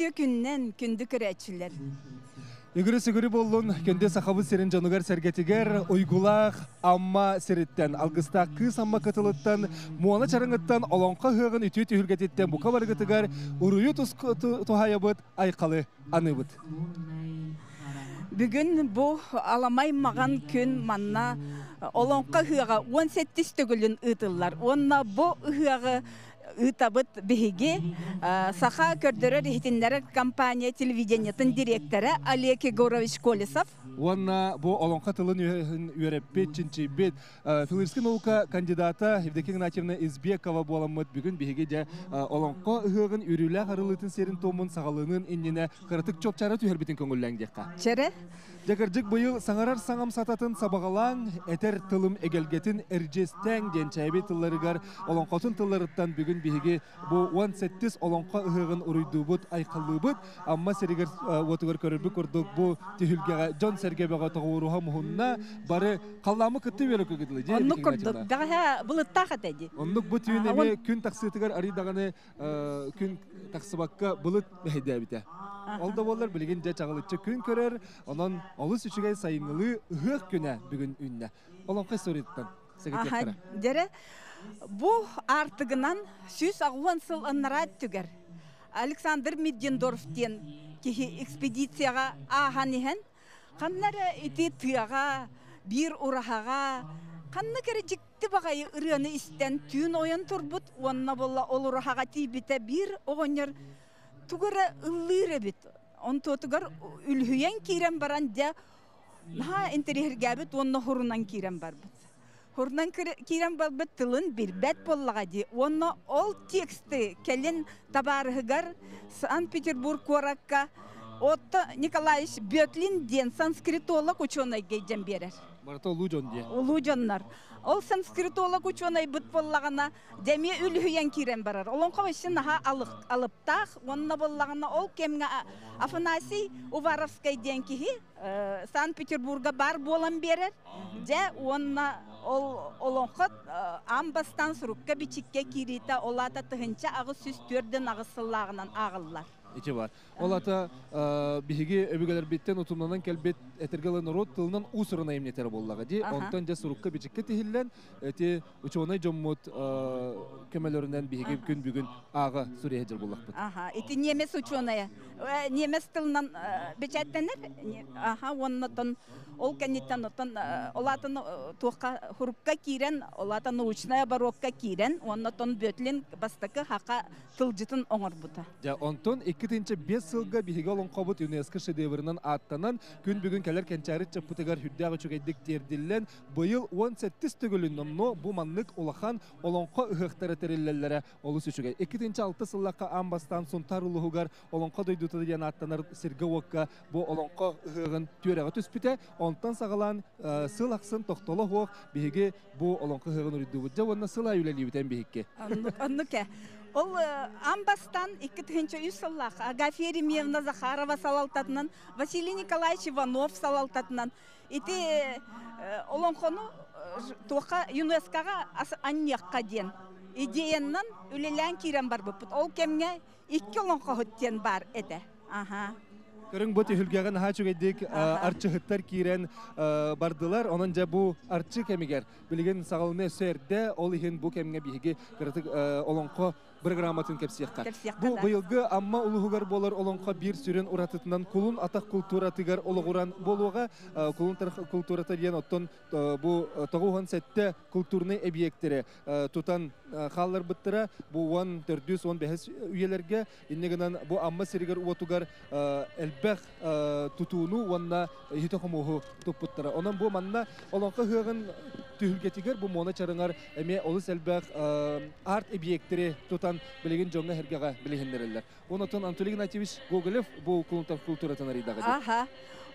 күттү күннен күндү көрәчүләр. Игірі сүгірі болуын көнде сақабы серін жанугар сәргетігер ойгулақ амма серіттен алғыстақ кыз амма кытылыттан муана чарыңыттан олонқа хығын үтүй түйіргететтен бұқа барғытыгар ұруйы тухайабыт айқалы аныбыт. Бүгін бұл аламай маған күн манна олонқа хыға 17 төгілін ытыллар. Онна бұл хыға ытабыт биһиги саха көрдөрөр ихтиннер компания телевидениятын директоры Олег Егорович Колесов. Уанна бу олонқа тылын үйреппет чинчибет философия наука кандидата Евдокия Игнатьевна Избекова боламыт бүгүн биһиги де олонқа ыһыгын үрүлә харылытын серин томун сагалынын иннене кырытык чопчары түһәрбитин көңүлләң декка. Чере Жакыржык быйыл саңарар саңам сататын сабагалаң этер тылым эгелгетин эржестәң денчәби тылларыгар. Олонқотун тылларыттан бүгүн биһиги бу 17 олонқа ыһыгын уруйдубут айкаллыбыт амма серигер отугар көрөрбү курдук бу тихүлгәгә Джон Сергебега тагыруха мухунна бары калламы кытты бере көгидли же онну көрдүк. Дага булытта хатади. Оннук бу түйүнеме күн таксытыгар аридаганы күн таксыбакка булыт бәһидәбите. Олда болар билген же чагылычы күн көрөр, онон олус үчүгай сайыңылы ыһык күнә бүгүн Аха, дере бу артыгынан сүз агуан сыл ыннарат түгер. Александр Меддендорфтен кихи экспедицияға ахан ихен, қаннары ити тыяға, бир урахаға, қанны кере жикти бағайы ырыны истен түйін ойын турбут, онна болла ол урахаға тейбіте бир оғынер тугара ыллыра бит. Он тотугар үлхүйен кирен баран де, наха интерьергәбит, онна хурунан кирен бар бит. Хурнан кирен балбыт тылын bir бәт боллаға ди. Онна ол тексті келін табарығығар Санкт-Петербург коракка Отто Николаевич Бетлин ден санскритолог ученый гейден берер. Лужон де. Лужоннар. Ол санскритолог ученый быт боллагана деме үлхүйен кирен барар. Олон кавышын наха алык алыптах, онна боллагана ол кемге Афанасий Уваровский ден кихи Санкт-Петербурга бар болан берер. Же онна ол олонхот амбастан сурукка бичикке кирита олата тыгынча агы сүз төрден агысыллагынан агыллар. Ичи бар. Ол ата биһиги өбүгелер биттен утумнанан келбет этергелен рот тылынан усурына эмнетер боллага ди. Онтон же сурукка бичикке тихиллен эти ученый жоммут кемелеринен биһиги күн бүгүн ага сурия жер боллакпыт. Аха, эти немец ученые. Немец тылынан бичеттенер. Аха, оннотон ол кеннеттен отон олатын туққа хурукка кирен, олатын научная барокка кирен, оннотон бөтлин бастакы хака тылжытын оңор бута. Ja, онтон 2-5 сылга биһиге олон кобут ЮНЕСКО шедеврынан аттанан күн бүгүн келер кенчари чаппутыгар хүрдәгы чөгәйдик тердиллен быйыл 17 төгөлүннө бу маннык улахан олонко ыхыктары териллелләре олус үчүгә 2-6 сыллакка амбастан сунтар улугар олонко дойдуты дигән аттанар сирге вокка бу олонко ыхыгын түрәгә түспүтә онтан сагалан сыл аксын токтоло хок биһиге бу олонко ыхыгын үрдүбүт жа сыла юлели битен биһикке Оннуке. Ол амбастан 2003 сыллах Агафья Еремьевна Захарова салалтатынан, Василий Николаевич Иванов салалтатынан. Ити олонхону тоқа ЮНЕСКОға аннияққа ден. Идеяннан үлелән кирен бар бұппыт. Ол кемге икки олонхо хөттен бар эде. Аха. Көрің бұт үхілгеген ха чөгедік арчы хыттар кирен бардылар, онын жа бұ арчы кемігер. Білген сағылыны сөйерде, ол ихин бұ кемге бейге кірітік олонқо бір грамматын кепсияққа. Бұл бұйылғы амма ұлығығар болар олонқа бір сүрен ұратытынан кулун атақ культуратыгар олығыран болуға кулун культураты ден оттон бұл тоғуған сәтті культурный объекттері тұтан қаллар бұттыра бұл 14-15 үйелерге иннегінен бұл амма сиригер уатугар әлбәқ тұтуыну онна хитохомуғу тұппыттыра. Онан бұл манна олонқа хығын түйілгетігер бұл мона чарыңар әме олыс әлбәқ арт объекттері тұтан билеген жоңга хергага билегендерелер. Онотон Анатолий Игнатьевич Гоголев бу кулунтар культуратан аридагы. Аха.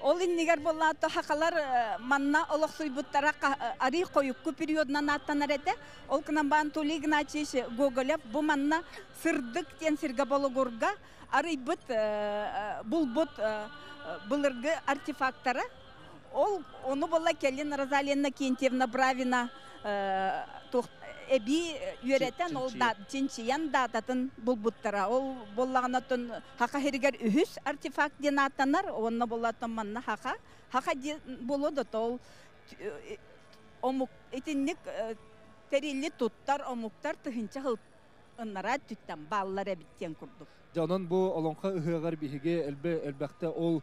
Ол иннигер болла то хакалар манна олох суйбуттара ари коюкку периодынан аттанар эте. Ол кынан ба Анатолий Игнатьевич Гоголев бу манна сырдык тен сирга бологорга ари бут бул бут былыргы артефакттары ол оны болла келин Розалина Кентьевна Бравина эби үөретен ол чинчиян. да чинчиян дататын булбуттара ол боллаганатын хака херигер үһүс артефакт ден аттанар онна болатын манна хака хака болоду ол э, омук итинник э, терилли туттар омуктар тыһынча хыл ыннара түттен баллар эбиттен курдук Жанан бу олонқа ыһыгар биһиге элбе элбәхтә ол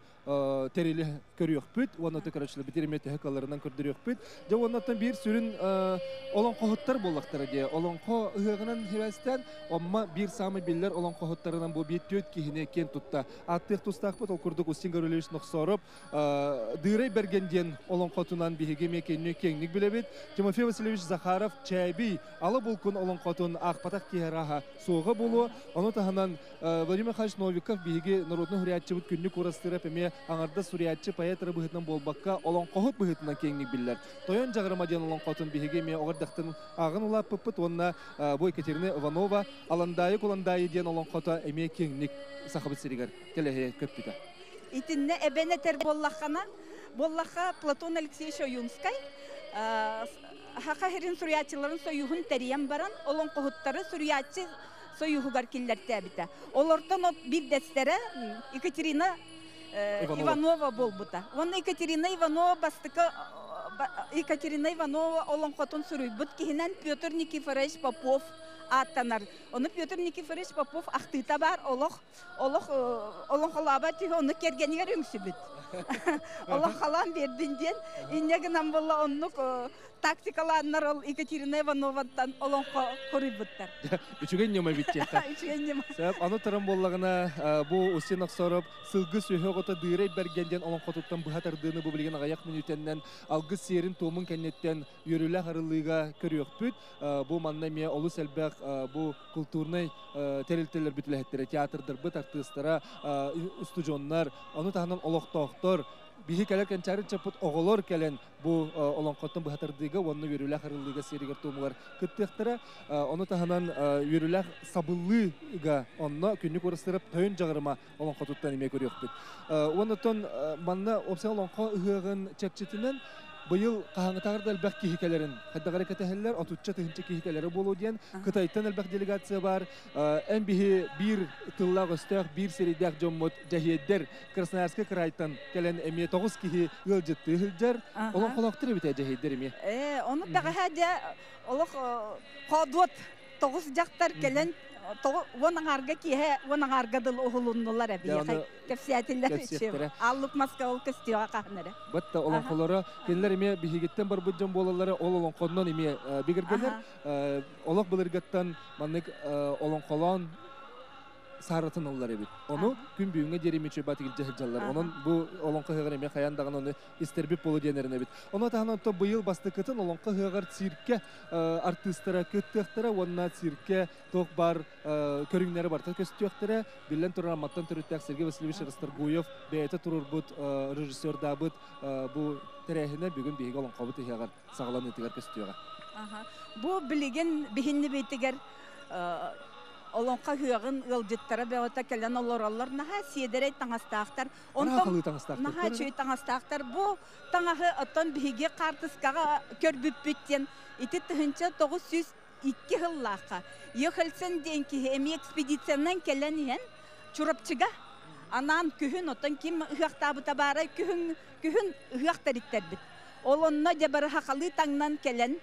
терили көрүөхпүт, уонаты карачлы битерме техникаларынан көрдүрүөхпүт. Жа уонаттан бир сүрүн э, олонқа хоттар боллактар ди. Ыһыгынан хебестен omma бир самы биллер олонқа хоттарынан бу бит төт кен тутта. Аттык тустакпыт ол курдук нохсороп, э, дырай бергенден олонқа тунан биһиге мекенне кеңник билебит. Тимофей Васильевич Захаров чайби алы булкун олонқа тун акпатак киһараха суга болу. Э, Владимир Михайлович Новиков биһиге народный хуриятчы бут күннү курастырып эме аңарда суриятчы поэтра быһытынан болбакка олон кохот быһытынан кеңник биллер. Тоян жагырма ден олон котун биһиге ме огардактын агын ула пыппыт онна бу Екатерина Иванова аландайы куландайы ден олон кота эме кеңник сахабыт сиригер келеhe көппүтө. итинне эбенетер боллахана боллаха Платон Алексеевич Оюнскай а, с- хака херин сурьячыларын союхун териян баран олон кохуттары сурьячы союхугар киллерте олортон бир дестере Екатерина Иванова. Болбута онна Екатерина Иванова бастыка ба- Екатерина Иванова олон котун суруйбут кихинен Петр Никифорович Попов аттанар. Оны Петр Никифорович Попов ахтыта бар, олох, олох, э, олох халаба тихо, оны кергенигер үңсүбүт. Олох халан бердинден, иннегинан болла оннук э, тактикаланнар ол Екатерина Ивановаттан олох корыйбуттар. Үчүген нема биттета. Үчүгеннем. Сәп аны тарам боллагына бу усен аксарып сылгы сөйхө гота дырай бергенден олон котуттан быхатардыны бу билген аяк минутеннен алгы серин томун кеннеттен йөрүлә харылыга көрөкпүт. Бу манна ме олу сәлбәк бу культурный терилтелер бүтүләһеттер театрдыр бит артистлара студионнар аны таханан олоктоктор биһи кэлер кенчары чапыт оголор келен бу э, олонкоттун быхатардыга онны йөрүлә харылыга серигер тумугар кыттыктыра оны таханан йөрүләх сабыллыга онно күннү көрөстөрөп тойын жагырма олонкотуттан эме көрөкпүт. Онотон манна опсе олонко ыгыгын чекчетинен быйыл кахаңытагар элбэх кихикелерин хаддагара кетехеллер отучча тыһынча кихикелери болуу диэн Ага. кытайттан элбэх делегация бар. Эн биһи бир тыллак өстөөх бир серидэх жоммут жахиэддер красноярский крайтан келен эме тогуз кихи ылжытты хылжар олон колоктыр бите жахиэддер эме Э, оны жактар келен вонаңарга кие вонаңарга дыл ohulunnular эби Ja, onu кепсиятиллер кепсиятtere. аллык маска ол кестига кахнере Батта олон Аха. колора келлер эме бихигеттен бар буджан болалары ол олон коннон эме бигергелер олок былыргаттан маннык олон колон саратын олар эбит. Ону Аха. күн бүйүнгө жеремиче батигил жахылжалар. Аха. Онун бу олонко хыгыр эме хаяндаган оны истербип болу денерин эбит. Ону таханан то быйыл бастыкытын олонко хыгыр циркке э, артисттара көттөктөрө онна циркке ток бар э, көрүңнәре бар. Көстөктөрө билен турар маттан төрүттәк Сергей Васильевич Расторгуев бәйте турur бут э, режиссер да терехине бүгүн биги олонко бут хыгыр сагалан этигер көстөгө. Аха. Бу билеген бихинни бейтигер олонка хыягын ылжыттара беота келен олороллор наха сиедерей таңастаактар Онтон наха чөй таңастаактар бу таңахы оттон биһиге картыскага көрбүппүттен ити тыһынча тогуз жүз икки хыллаакка йыхылсын денки эми экспедициянан келен иен чурапчыга анан күһүн оттон ким ыхактабыта бара күһүн күһүн ыхактариттербит олонно же бары хакалы таңнан келен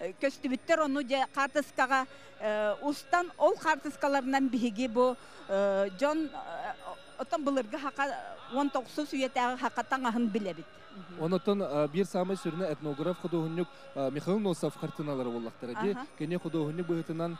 көстүбүттер ону же картыскага э, устан ол картыскаларынан биһиги бу э, жон э, отон былыргы хака он тоғыз үйетәгы хака таңаһын билебит Онотон бир самый сүрүнө этнограф художник Михаил Носов картиналары. Ди Аха. кене художник быһытынан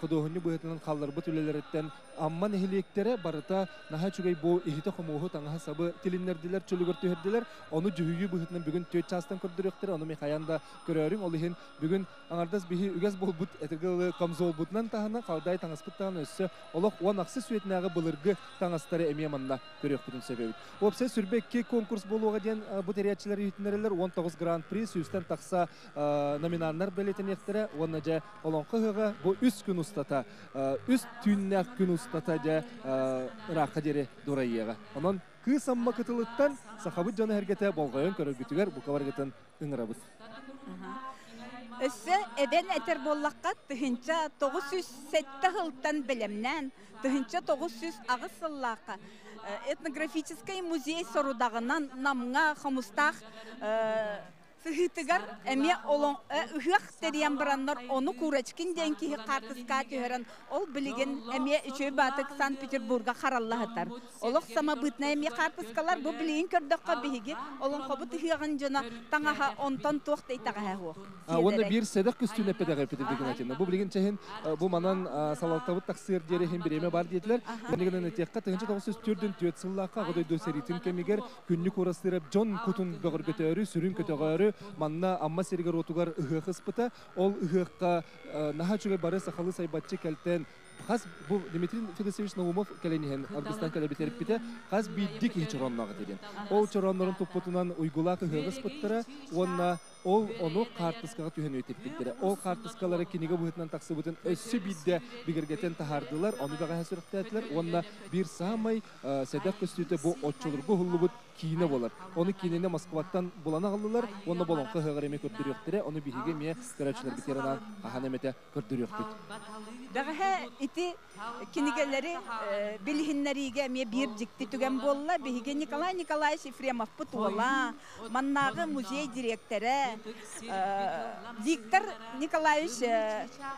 художник быһытынан халлар бу түлелереттен амман эхилектере барыта наха чугай бу ихите хомуһу таңа сабы тилиннердилер чөлүгөр төһөрдилер. Оны жүһүйү быһытынан бүгүн төт частан көрдүрөктөр. Оны Михаянда көрөрүң ол ихин бүгүн аңардас биһи үгәс болбут этигыл камзол бутнан тахана калдай таңаспыт таган өссө олох он аксы сүетнәгы былыргы таңастары эме манна көрөкпүтүн себеби. Опсе сүрбекке конкурс болуға ден бу терячилер үйтінерелер 19 гран при сүйістен тақса номинаннар билетин ектері, оны же олонқы хыға бу үс күн устата, э, үс түннәк күн устата же ырақа дере дурайыға. Онон кы самма кытылыттан сахабыт жаны әргете болғайын көрігітігер бұ каваргетін ыңырабыз. Өссө эбен этер боллаққа тыһынча 907 хылтан белемнән, тыһынча 900 агыс сыллаққа этнографический музей сорудағынан намға хомустақ Сыхытыгар эме олон ыхыах териян бараннар оны курачкин ден кихи картыска төһөрөн ол билигин эме үчөй батык Санкт-Петербурга хараллахатар. Олох сама бытна эме картыскалар бу билигин көрдөккө биһиги олон хобут ыхыагын жона таңаха онтон туох дейтага хагу. Онда бир седак күстүн эпедеге петирдеген атына. Бу билигин чехин бу манан салалтабыт таксыр жери хем биреме бар диетлер. Билигин текка тыгынча 904 төт сыллакка годой дөсеритин кемигер күннү курастырып жон кутун бөгөр көтөрү сүрүн көтөгөрү манна амма сиригер отугар ыхыхыспыта ол ыхыхка наха чугай бары сахалы сайбатчы кәлтен хас бу Дмитрий Федосевич Наумов кәленихен Арбистан кәлебетеріп бите хас биддик хи чороннага деген ол чороннорун туппутунан уйгулак ыхыгыспыттыра онна ол ону картыскага түһен өтеп биттире ол картыскалары киниге буһытынан таксыбытын өссү бидде бигергетен тахардылар ону бага хасырыктаатылар онна бир самый седак көстүтө бу отчолургу хуллубут. Кийине болар. Оны кийинене москваттан булана калдылар оны болонко хыгыр эме көрдүрүктире оны биһиге ме көрөчүлөр битеранан ахан эмете көрдүрүктүт Дагы ити кинигелери билихиннериге ме бир жикти түген болла биһиге Николай Николаевич Ефремов путула маннагы музей директоры Виктор Николаевич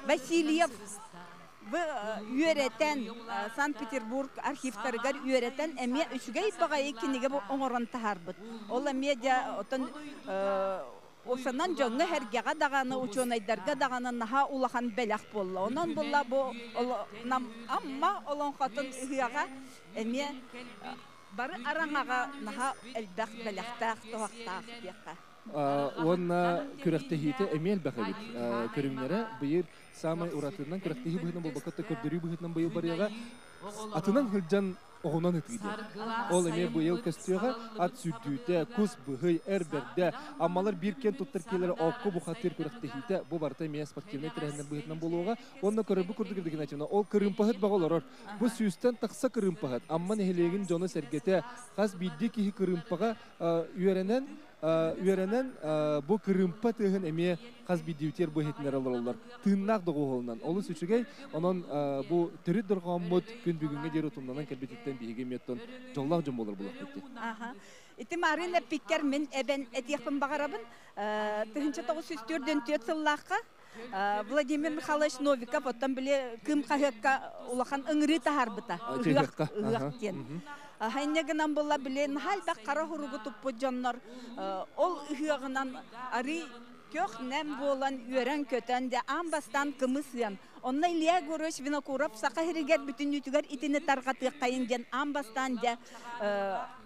Васильев. Бу үйрәтән Санкт-Петербург архивтарыгар үйрәтән әме үчүгәй багай киниге бу оңорон тахарбыт. Ол медиа отон Осанан жоңны хәргәгә даганы учонайдарга даганы наха улахан беләх болла. Онан болла нам амма олон хатын ыяга әме бары араңага наха элбәх беләхтәх тоактак дияка. Онна күрәхтә хите эмел бәхәбит. Көрүмнәре быйыр самай уратынан күрәхтә хи быһынан булбакта көрдүрү быһынан быйыл барыга атынан хылҗан оғынан үтгейді. Ол эме бұйыл көстіға ат сүрдүйті, күс бұғый, әрберді, аммалар бір кен тұттыр келері оқы бұқатыр көріқті хейті, бұл барта мен спортивный тірәхінен бұйытынан болуға, онына көрі бұл күрді кірдіген айтымына, ол кырым пағыт бағалар ор. Бұл сүйістен тақса кырым пағыт, амман эхелегін жоны сәргеті, қаз бидді кейі кырым паға үйеренен, үйеренен бу кырымпа тыгын эме каз бидиутер бу хетнер алалар. Тыннак догу холнан олус үчүгей онон бу төрү дургаммут күн бүгүнгө дери тумнанан келбетиттен биге меттон жоллак жом болор булак кетти аха. Ити марина пиккер мен эбен этиякпын багарабын тыгынча тогуз жүз төрдөн төт сыллакка Владимир Михайлович Новиков оттан биле кым кахакка улахан ыңры тахарбыта ыгак кен. Хайнегынан болла билен халбак кара хуругу туппу жоннор ол ыгыгынан ари көх нэм болан үйрен көтөн де амбастан кымысыян онна илия горөш винокуров сака хиригер бүтүн үтүгер итини таргаты кайын ден амбастан де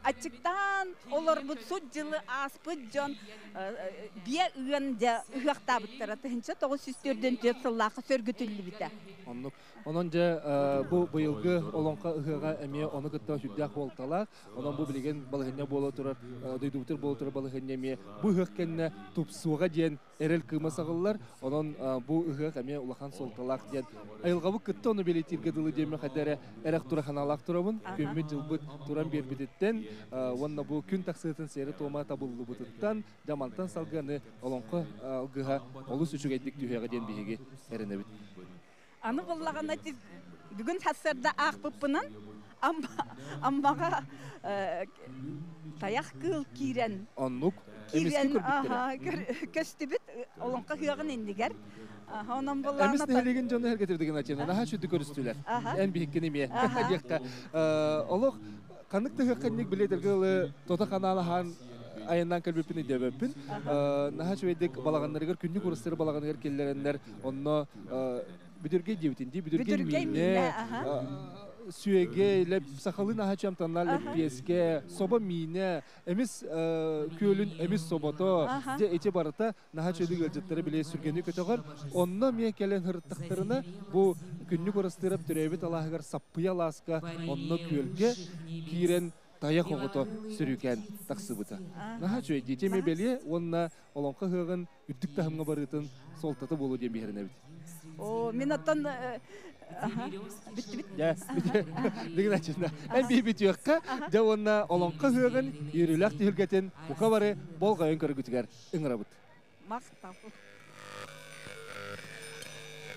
ачыктан олар бут суд жылы аспыт жон бие ыын де ыгактабыттара тыгынча тогуз жүз төрдөн төт сыллакы сөргүтүллү бите. Оннук. Онон же бу быйылгы олонка ыгыга эме оны кытта сүддак болтала. Онон бу билеген балыгыня боло турар дойдубутер боло турар балыгыня эме бу ыгык кенне тупсуга диен эрел кыма сагыллар онон бу ыгык эме улахан солталак диен айылгабы кытта оны белетирге дылы деме хадере эрек тураханалак турабын көммү жылбыт туран бербитеттен онна бу күн таксытын сери тома табылды бутыттан жамантан салганы олонко алгыга олус үчүгейдик түйеге ден биһиги эренебит аны боллагана бүгүн хассарда акпыппынан аммага таяк кыл кирен оннук кирен көстүбүт олонка хыягын индигер. Онон боллагана Эмис нелеген жоны хергетер деген ачына наха шүдү көрүстүлөр. Эн бихиккен эме. Диякка. Олох канык тыгы канник билетерге тота каналы хан айынан көлбөпүн идебөпүн. Наха шүедик балаганнарыгар күннү курустары балаганнар келлереннер онно бүдүрге дебитинди бүдүрге мине сүйеге леп сахалын аха чамтанлар леп пьеске соба мине эмис көлүн эмис собото же барыта наха чөдү гөлжеттери биле сүргөнү көтөгөр онно мие келен хырттыктарына бу күннү көрөстөрөп төрөбүт алаһыгар саппыя ласка онно көлге кирен тая хогото сүрүкен таксыбыта. Наха чөй дитеме беле онна олонка хыгын үттүк тахымга барытын солтаты болу дем бит. О, мен оттан битти бит. Я, деген ачында. Эн би бит юкка, да онна олонка хыгын йөрүләк тилгәтен бука бары болгайын көргүтүгәр ыңрабыт. Мактап.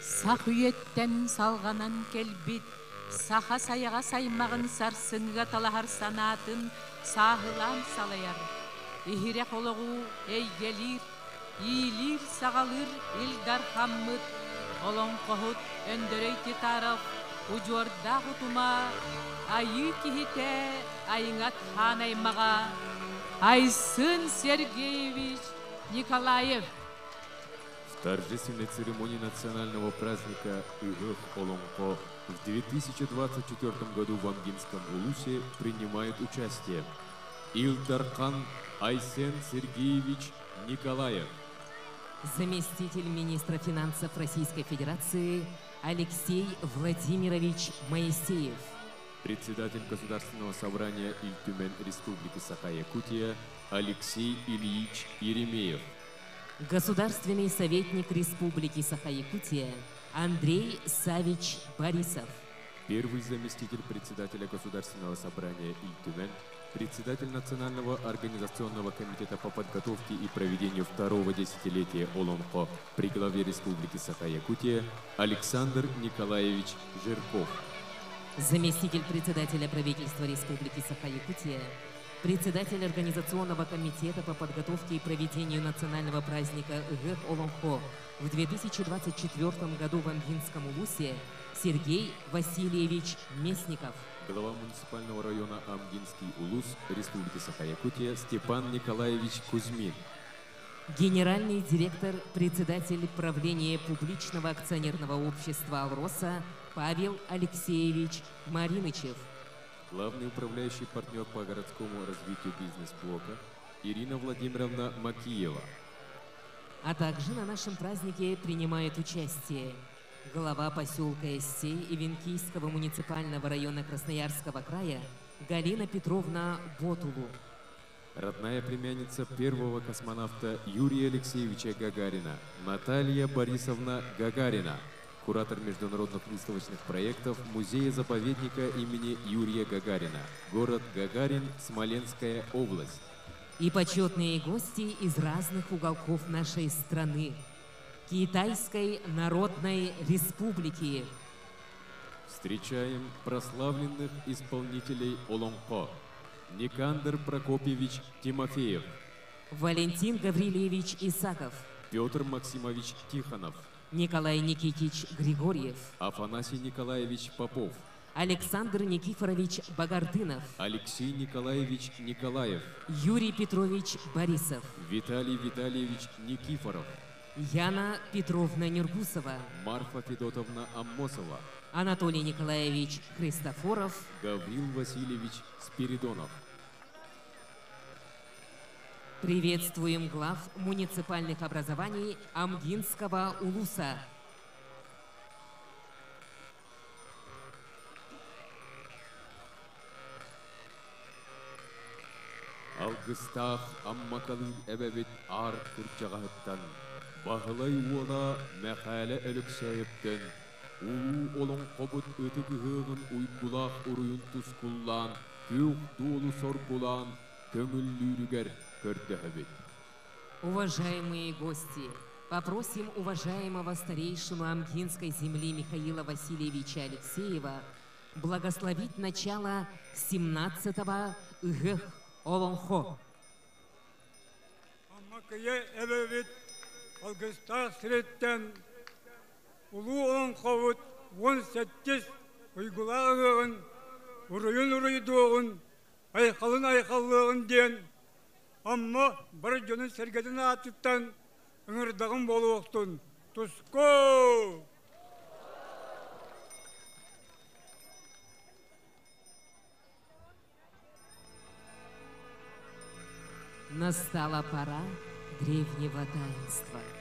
Сақ үйеттен салғанан келбит, саха саяға саймағын сарсынға талахар санатын сағылан салаяр. Ихире қолығу әйгелір, ийлир сағалыр илдар хаммыт, олон қохут өндөрөйти тарaf, ұжорда ғутума, айы кихите айыңат ханаймаға, Айсын Сергеевич Николаев. В торжественной церемонии национального праздника Игых Олонко в 2024 году в Амгинском Улусе принимают участие Илдархан Айсен Сергеевич Николаев, Заместитель министра финансов Российской Федерации Алексей Владимирович Моисеев. председатель Государственного собрания Ильтюмен Республики Саха-Якутия Алексей Ильич Еремеев, Государственный советник Республики Саха-Якутия Андрей Савич Борисов. первый заместитель председателя Государственного собрания Ильтюмен, председатель Национального организационного комитета по подготовке и проведению второго десятилетия Олонхо при главе Республики Саха-Якутия Александр Николаевич Жирков. Заместитель председателя правительства Республики Саха-Якутия, председатель Организационного комитета по подготовке и проведению национального праздника Гэх Олонхо в 2024 году в Амгинском Улусе Сергей Васильевич Местников. Глава муниципального района Амгинский Улус Республики Саха-Якутия Степан Николаевич Кузьмин. Генеральный директор, председатель правления публичного акционерного общества «Алроса» Павел Алексеевич Маринычев. Главный управляющий партнер по городскому развитию бизнес-блока Ирина Владимировна Макиева. А также на нашем празднике принимает участие глава поселка Эссей и Венкийского муниципального района Красноярского края Галина Петровна Ботулу. Родная племянница первого космонавта Юрия Алексеевича Гагарина Наталья Борисовна Гагарина. Куратор международных выставочных проектов Музея-заповедника имени Юрия Гагарина. Город Гагарин, Смоленская область. И почетные гости из разных уголков нашей страны. Китайской Народной Республики. Встречаем прославленных исполнителей Олонко. Никандр Прокопьевич Тимофеев, Валентин Гаврилевич Исаков. Петр Максимович Тихонов, Николай Никитич Григорьев. Афанасий Николаевич Попов, Александр Никифорович Багардынов. Алексей Николаевич Николаев, Юрий Петрович Борисов. Виталий Витальевич Никифоров, Яна Петровна Нюргусова. Марфа Федотовна Аммосова, Анатолий Николаевич Христофоров. Гаврил Васильевич Спиридонов. Приветствуем глав муниципальных образований Амгинского Улуса. Алгыстах аммакалын әбәбет ар күрчағаттан, бағылай уола мәхәлі өліксәйіптен, улу олон қобыт өті күхігін уйбулақ ұруйын тұскуллан, күйік дуолу соргулан, көңіллүрігер көрді әбет. Уважаемые гости, попросим уважаемого старейшину Амгинской земли Михаила Васильевича Алексеева благословить начало 17-го Игэх Олонхо. Аммакая эбебит Алгыста сиреттен улуу он ховут он сеттис уйгулагын уруйун уруйдугун айхалын айхаллыгын ден амма бір жөнün сергедин атыттан ыңырдагын болуоктун туско Настала пора древнего таинства.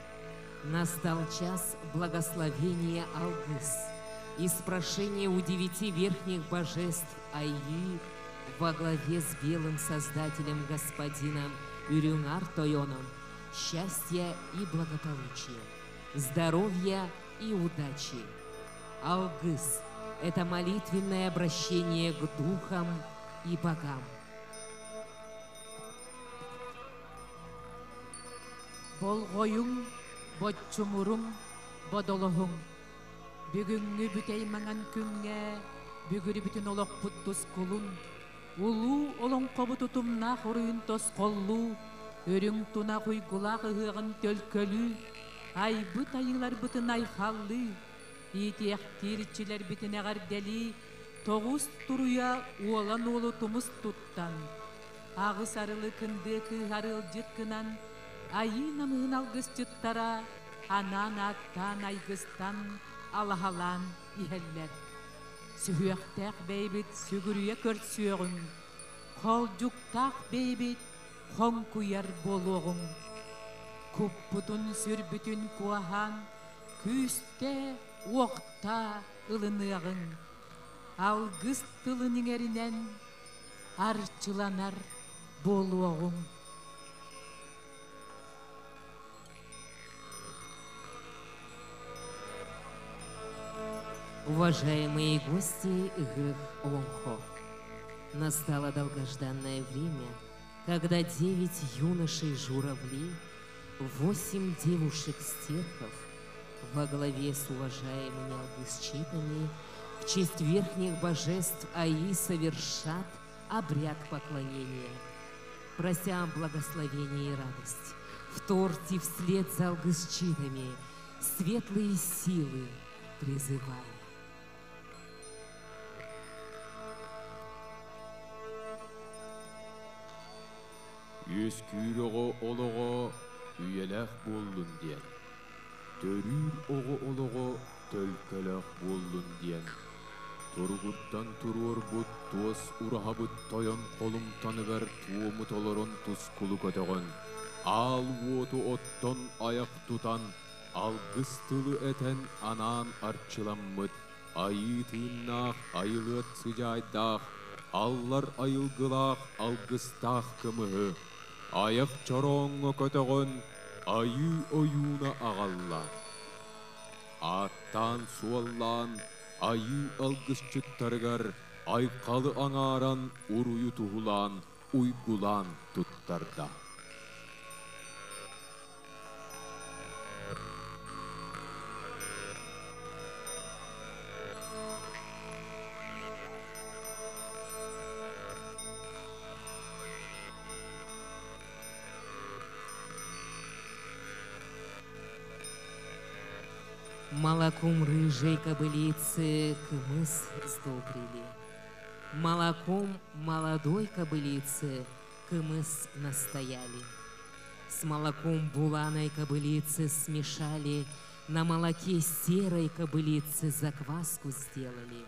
Настал час благословения Алгыс и спрошения у девяти верхних божеств Айи во главе с белым создателем господином Урюнгар Тойоном счастья и благополучия, здоровья и удачи. Алгыс – это молитвенное обращение к духам и богам. Болғойың, боччумурум, бодолоһуң. Бүгүңү бүтей маңан күңге, бүгүрі бүтін олық бұттус кулун. Улу олоңқобу тутумна хоруйун тос коллу, өрүң туна ыһығын төлкөлү, айбыт айылар бытын айхаллы, иетиях тиричилер битине гардели, тоғыз туруя уолан уолу тумус туттан. Ағы сарылы кынды кыһарыл жыткынан, айы намыһын алгыс жыттара, анан аттан айгыстан алахалан. Сүһүөхтәк бейбит сүгүрүе көрсүөгүң, холжуктак бейбит хон куяр болуогуң. Куппутун сүрбүтүн куахан, күстә уокта ылыныагың. Алгыс тылының эринен арчыланар болуогуң. Уважаемые гости Гэх Олонхо, настало долгожданное время, когда девять юношей журавлей, восемь девушек-стерхов во главе с уважаемыми алгысчитами в честь верхних божеств Аи совершат обряд поклонения, прося благословения и радость, вторьте вслед за алгысчитами светлые силы призывая. Үс күйріғі олығы үйеләқ болдың ден. Төрір оғы олығы төлкеләқ болдың ден. Тургуттан туруор бут туос урахабыт тойон қолым таныбар туумут олорон тускулу көтөгөн. Ал уоту оттон аяк тутан, ал гыстылы этен анан арчыламмыт. Айы тыыннах, айылыт сыжайдах, аллар айылгылах, алгыстах кымыһы. аяк чороңго көтөгөн аюу оюуна агалла. Аттан суаллаан аю алгысчытаргар айкалы аңааран уруйу тугулан уйгулан туттарда. Молоком рыжей кобылицы кымыс сдобрили. Молоком молодой кобылицы кымыс настояли. С молоком буланой кобылицы смешали, на молоке серой кобылицы закваску сделали.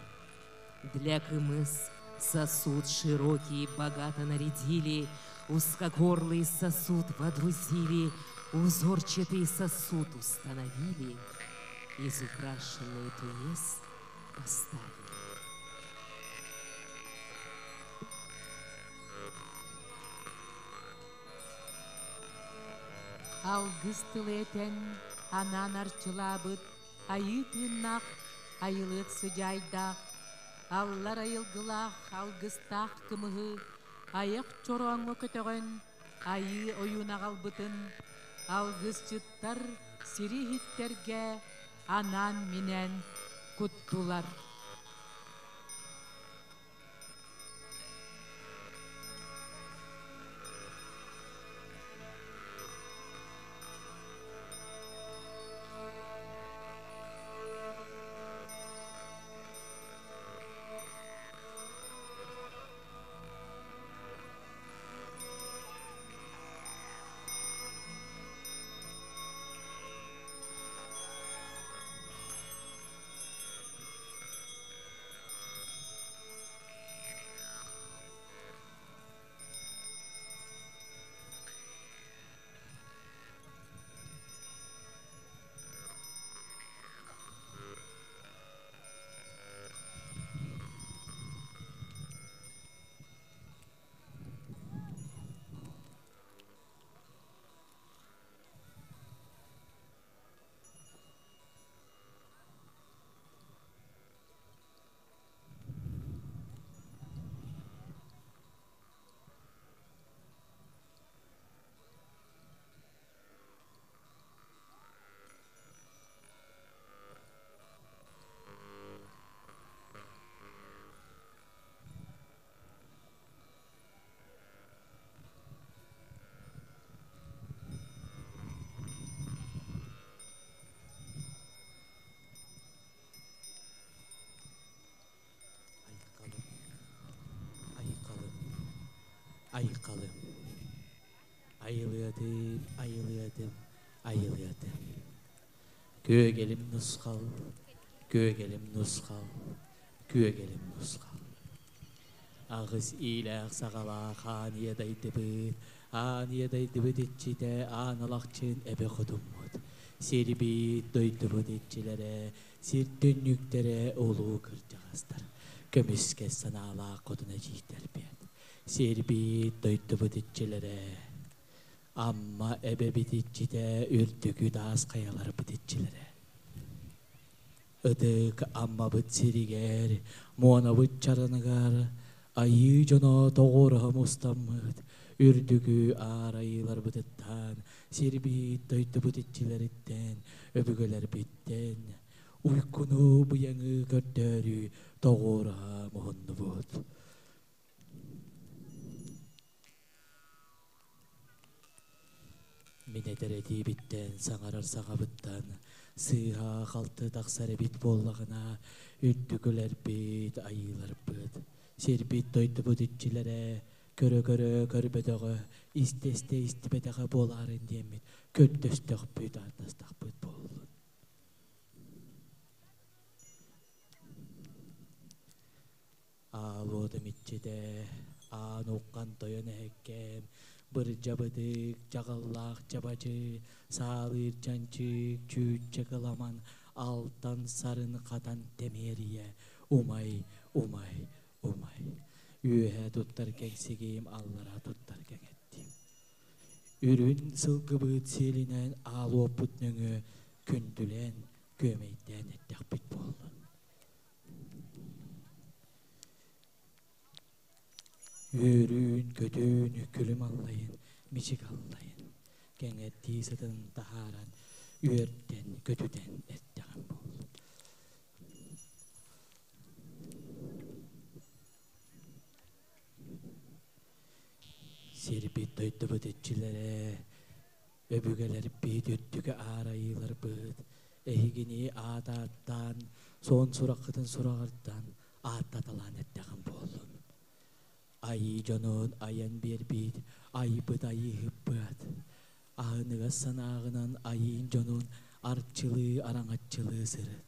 Для кымыс сосуд широкий богато нарядили, узкогорлый сосуд водрузили, узорчатый сосуд установили — изукрашенный тунец поставили. Алгыс тылетен анан арчылабыт, айы тыыннах, айылыт сыжайдах, аллар айылгылах, алгыстах кымыһы, аяк чороңго көтөгөн, айы оюна галбытын, алгыс чыттар сири хиттерге анан менен куттулар. Айылыятым, айылыятым, айылыятым. Көөгелім нускал, көөгелім нускал, көөгелім нускал. Ағыз иләқ сағала ханиядай дыбыт, аниядай дыбыт етчіде аналақчын әбі құдыммыд. Сербит дойдыбыт етчілері, сиртүннүктері олу кыржағастар. Көміске санала қодына жийтер бет. Сербит Amma ebe biditçi de ürtükü dağız kayaları biditçilere. Idık amma bit siriger, muana bit çaranıgar, ayı jono doğru mustammıt, ürdügü arayılar bu bıdıttan, sirbi döytü bıdıtçileritten, öbügeler bitten, uykunu bu yanı gördörü doğru muhundu bud.'' Минетерети биттен саңарар сағабыттан, сыға қалты тақсары бит боллағына, үрдүгілер бит, айылар бит. Сербит дойды бұд итчілері, көрі-көрі көрбедіғі, истесте истебедіғі боларын демет, көттөстіқ бүт, артастақ бүт болын. Ал одым итчеде, ан оққан тойын әккем, бір жабыдык жағаллақ жабачы сaalыр жанчык чүүт жакаламан алтан сарын катан темерие умай умай умай үйе туттар кеңсигим аллара туттар кеңетти үрүн сылгыбыт селинен алуоппут нөңө күндүлен көмейден эттекпит болду Үйрүн көтөн үкүлүм аллайын, мичик аллайын. Кеңет тиисатын тахаран, үйөрден көтүден эттеген бол. Сербит тойты быт этчилere, өбүгелер бит өттүгө арайылар быт. Эхигини ататтан, сон суракытын сурагырттан, аттаталан эттеген болун. ай жонун аян бербейт айбыт айыппы аныа санагынан айын жонун артчылы араң атчылы сырэжеи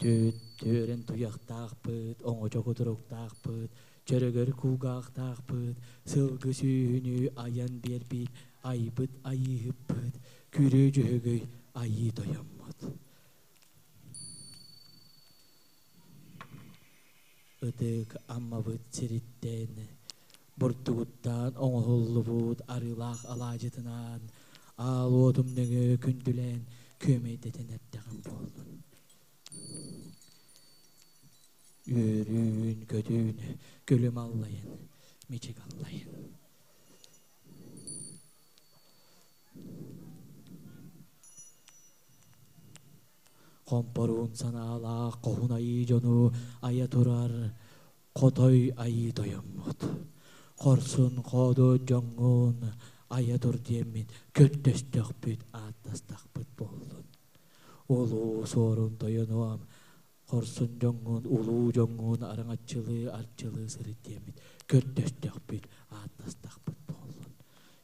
анүтн туяк акпы оңочо кутуруктакпы чөрөгөр куугаақтақпыт, сылгы сүйүнү аян бербит, айбыт айыппыт, күрө жөөгөй айы тояммат. Ыдык аммабыт сириттен, буртугуттан оңохоллубут арылах алажытынан, ал одумныңы күндүлен көмейдетен эттеген болдун. Үрүн көтүүн көлүм аллайын, мичик аллайын. Компоруун санаала кохун айы жону ая турар, котой айы тоюммут. Корсун кодо жоңун ая тур болдун. Улуу сорун тоюнуам, корсун жоңун улуу жоңун араңачылы арчылы сырыт диеммит көттөстөкпүт аттастакпыт болдун.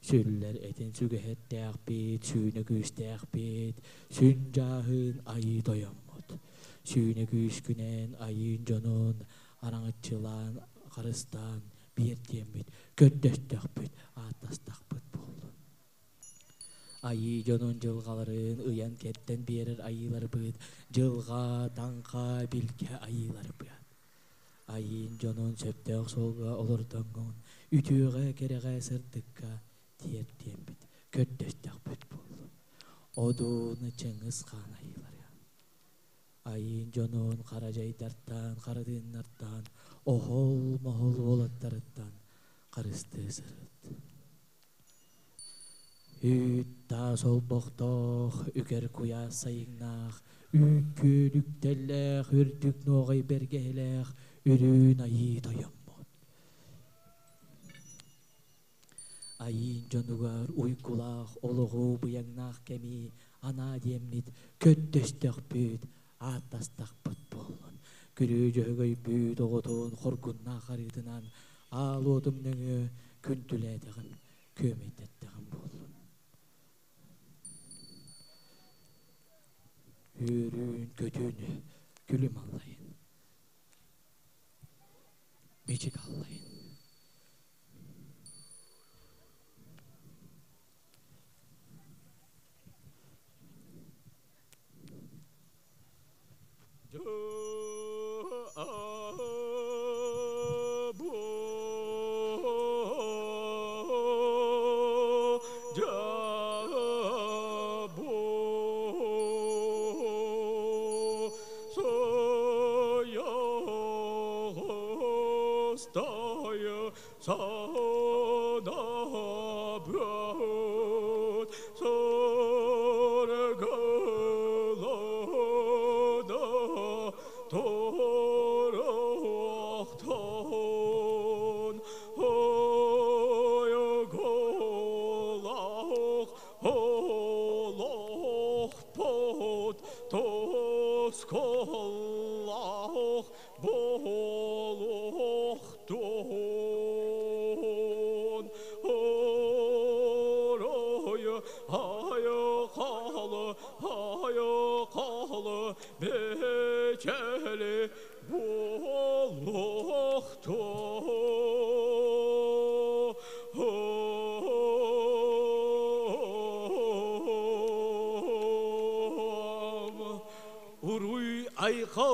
Сүллер этен сүгөһеттääkпит, сүүнө күүстääkпит, сүн жаахын айы тояммут. Сүүнө күүскүнен айын жонун араңачылан карыстан бир диеммит көттөстөкпүт аттастакпыт болдун. айы жонун жылгаларын ыянкеттенбе айыларбыт жылга даңка билке айыар атиодуун айын жонун кара жайдарттан кара дыннарттан охол мохол болоттарыттан кырысты моолокарыты Үт та сол боқтоқ, үкер куя сайыңнақ, үккүлүктеллэх, үрдүк ноғай бергелэх, үрүн айы тояммот. айын жонугар уйкулах ологу буяңнах кеми ана диэммит көттөстөхпүт ааттастахпыт боллун күрүү жөгөйпүт оготун хоргунна харытынан аалуотум нөңө күнтүлээдегин көмөйтеттегин боллун Yürüyün götünü, gülüm allayın. Mecik allayın. Oh, ah, oh, oh. Аллайын мичик аллайын Уруй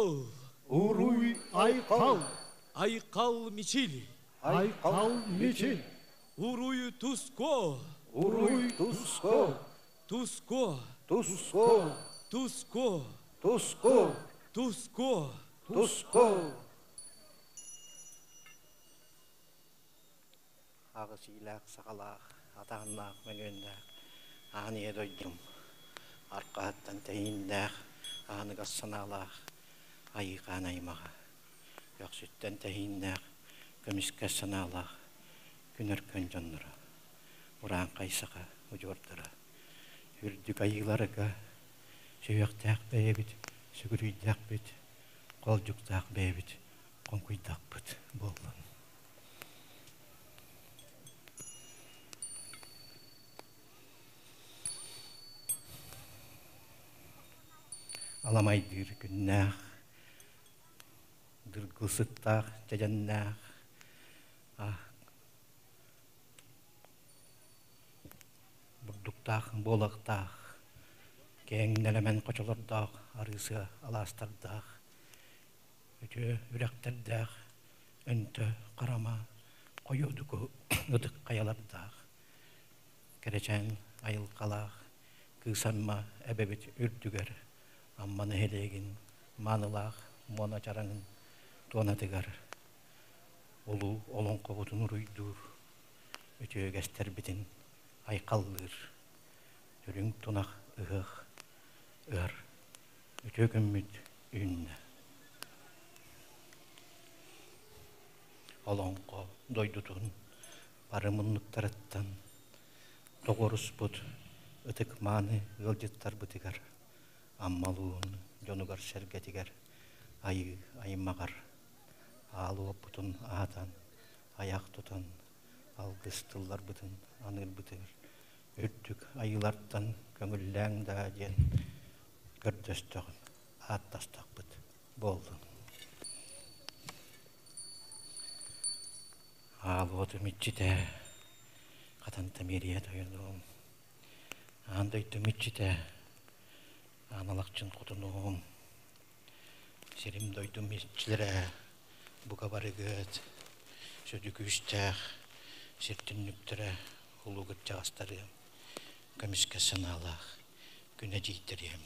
айқал, Уруй айқал, айқал мичили, айқал мечил, уруй туско, уруй туско, туско, туско, туско, туско, туско. туско. Ағысилақ, сақалақ, атағынақ, мөгендақ, аны едойдым. Арқаттан тәйіндақ, аны қассаналақ, айыған аймаға. Яқсүттен тәйіндақ, көміске саналақ, күніркен жонныра. Уран қайсаға, ұжордыра. Үрдік айыларыға, сүйектәк бәйбіт, сүгірүйдәк біт, қолжықтақ бәйбіт, қонқұйдақ біт болын. Аламайдыр күннәх, дыргылсыттақ, жаjanнақ, бурдуктақ, болақтақ, кеңнелемен қочолордақ, арысы аластардақ, өте үрәқтердақ, өнті қарама, қойудығы ұдық қаялардақ, керечен айыл қалақ, кысанма әбәбет үрдігер, амманы хелегин, манылақ, мона чараңын туанатыгар, олу олон қоғытын ұруйдур, өте гәстер бітін айқаллыр, түрің тунақ ұғық, ұғар, өте күмміт үнні. Олонқо дойдутун, барымынлықтарыттан, тоғырыс бұд, ытык маны ғылжыттар бұтыгар, аммалуын жонугар сәргетигер, айы айыммағар, алуы бұтын атан, аяқ тұтан, алғыстылар бұтын, аныр бұтыгар, өттік көңілләң да ден, көрдөстіғын, аттастақ бұт, болды. Алуыды митчите, қатанта мерия тойынуым, андайды митчите, аналақчын құтынуым, серим Bu Bukabari göt, södükü üstəx, sirtinlüktürə, hulu gıtça astarıyım, komiske sınalaq, güne giydiriyim.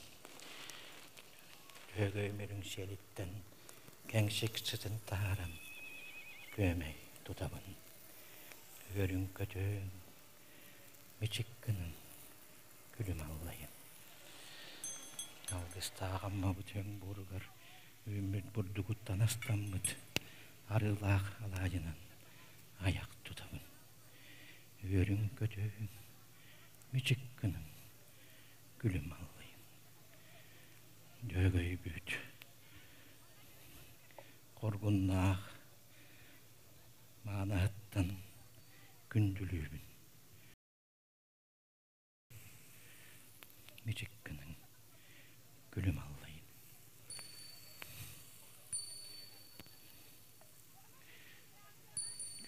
Högö ömürün selitten, kengsik sıtın taharım, gömey tutamın, hörün kötün, miçik günün, gülüm allayım. Algıstağımma bütün burgar, ümmet burdukuttan aslanmıdı. Арылақ алайынан аяқ тұтамын. Үйөрүң көтөң, мичиккінің, күлім аллайын. Жөгөй бүт. Коргуннаах, маанаттан күндүлүүбүн. Мичиккінің, күлім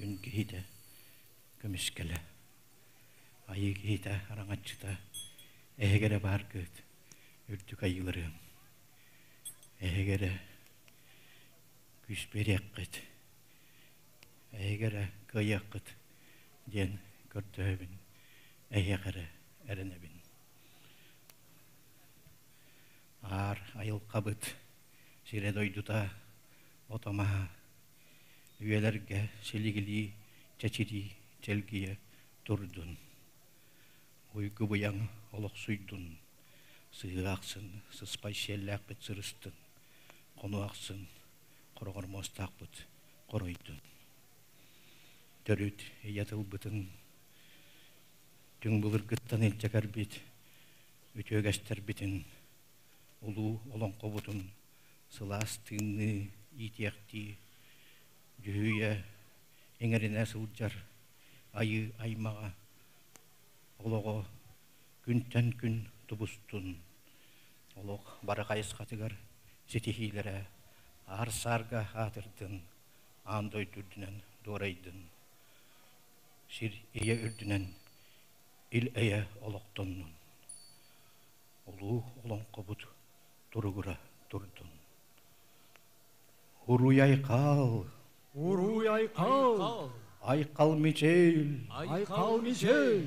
Күн кейді, көміскелі. Айы кейді, араңатчыта. Әгері бар көт, үрдік айылырым. Әгері күш берек қыт. Әгері кыяқ қыт. Ден көрдөбін. Әгері әрінебін. Ар айыл қабыт. Сире дойдута. Отома. Үйелерге селигили, чачири, челгие турдун. Уйгы буяң олық суйдун. Сыйғақсын, сыспай шелләк бет сырыстын. Қону ақсын, қорғыр мостақ бұт, қоройдун. Төрүт, иятыл бұтын, түң бұлыр гыттан елчакар бит, үтөгәстер битін, улу олон қобутын, сылас тыынны, итияқти, жүhүйе, еңеріне сылжар, айы аймаға, олығы күнтен күн тубустун, олық бары қайысқатығар, сетихилері, арсарға атырдын, андой түрдінен дорайдын. Сир ие үрдінен, ил әйе олықтоннун. Олу олон қобут тұрғыра тұрдын. Уруй айқал, Уруй айқал, айқал мечел, айқал мечел,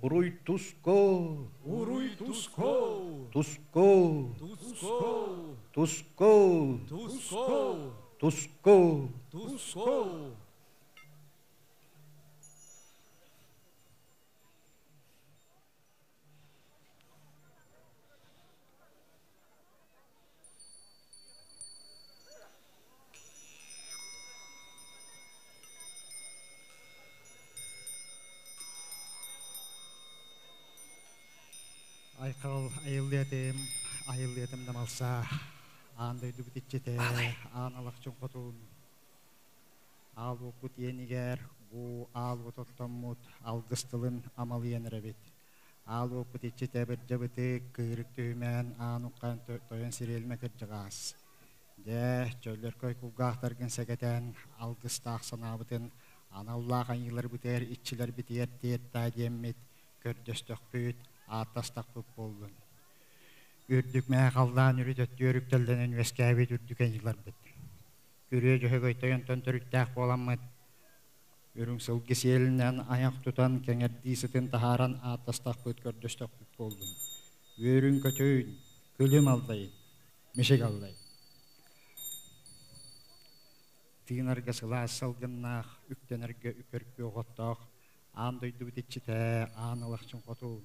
уруй туско, уруй туско, туско, туско, туско, туско, туско. туско. Айқал айылдетім, айылдетім дамалса, андайды бітетчете, аналақ чоңқотун. Ал оқыт енігер, бұ ал ототтаммут, алгыстылын амал еніребет. Ал оқыт етчете бір жабыты кырык түймен ануққан тойын сирелме кіржіғас. Де, чөллер көй кулгақтаргын сәгетен алгыстақ санабытын, аналлақ айылар бітер, итчілер бітер, тиетта деммет, көрдөстөк бүт, аттастақ бүп болдun. Үрдік мә қалдан үрітет өріктелден вескәбет үрдік әйілар біт. Күре жөһө көйтөйін төнтөрүттәк боламмыт. Үрің сылғы селінен аяқ тұтан кәңерді сытын тахаран аттастақ бүт көрдөстөк бүп болдun. Өрің көтөйін, күлім алдайын, мешек алдайын. Тыынарга сыла сылгыннах, үктенерге үкөркө оғоттақ, андойды бітетчіте, анылақчын қотуын.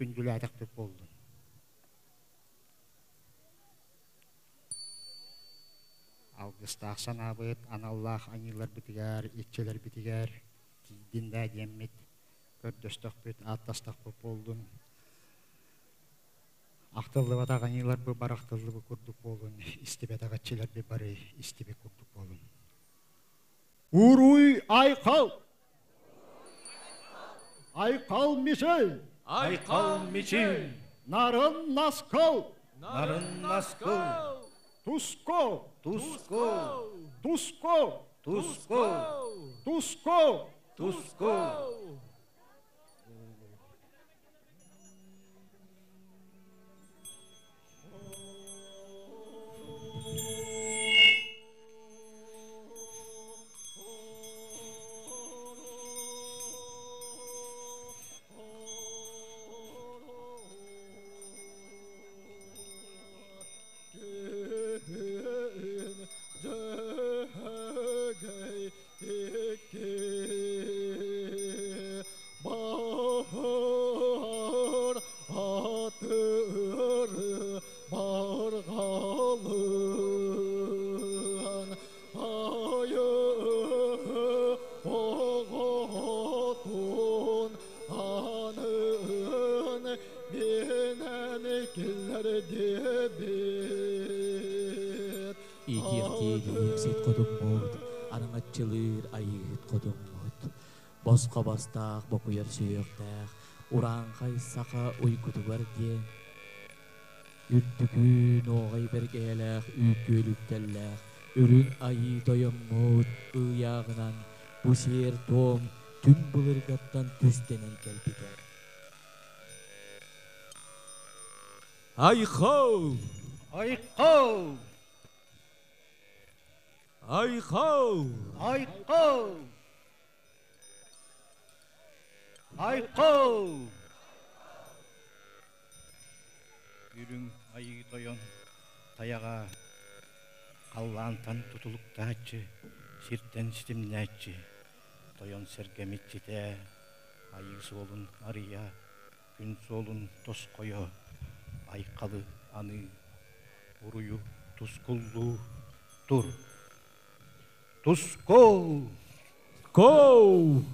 күндүлі атақтып болды. Алгыстақ санабыт, аналлах анилар бітігер, итчелер бітігер, тидінде деммет, көрдөстөк бүт, аттастақ бүт болдun. Ақтылы батақ анилар бұ бар ақтылы бұ күрдік болдun, истебет ағатчелер бі бары истебе күрдік болдun. Уруй айқал! Айқал мишел! Айқал мечел, Нарын наскал! нарын наскал, Туско! Туско, Туско! туско, Туско! туско. Босқа бастақ бокуяр сүйөктәк, ураанхай сақа уйкутугар диен. Үртүкүн оғай бергеләк, үйкөлүктәлләк, үрүн айы тойоммут, ыяғынан, бу сер том, түн бұлыргаттан түстенен. Айхау! Айқау! Айхау! Айқау! Айқау! Тұтылықтачы, сирттен стимнәчі, тойон сергемитчите, айы солын ария, күн солын тос қойо, айқалы аны, урую тускуллу тур. Тускол! Коу!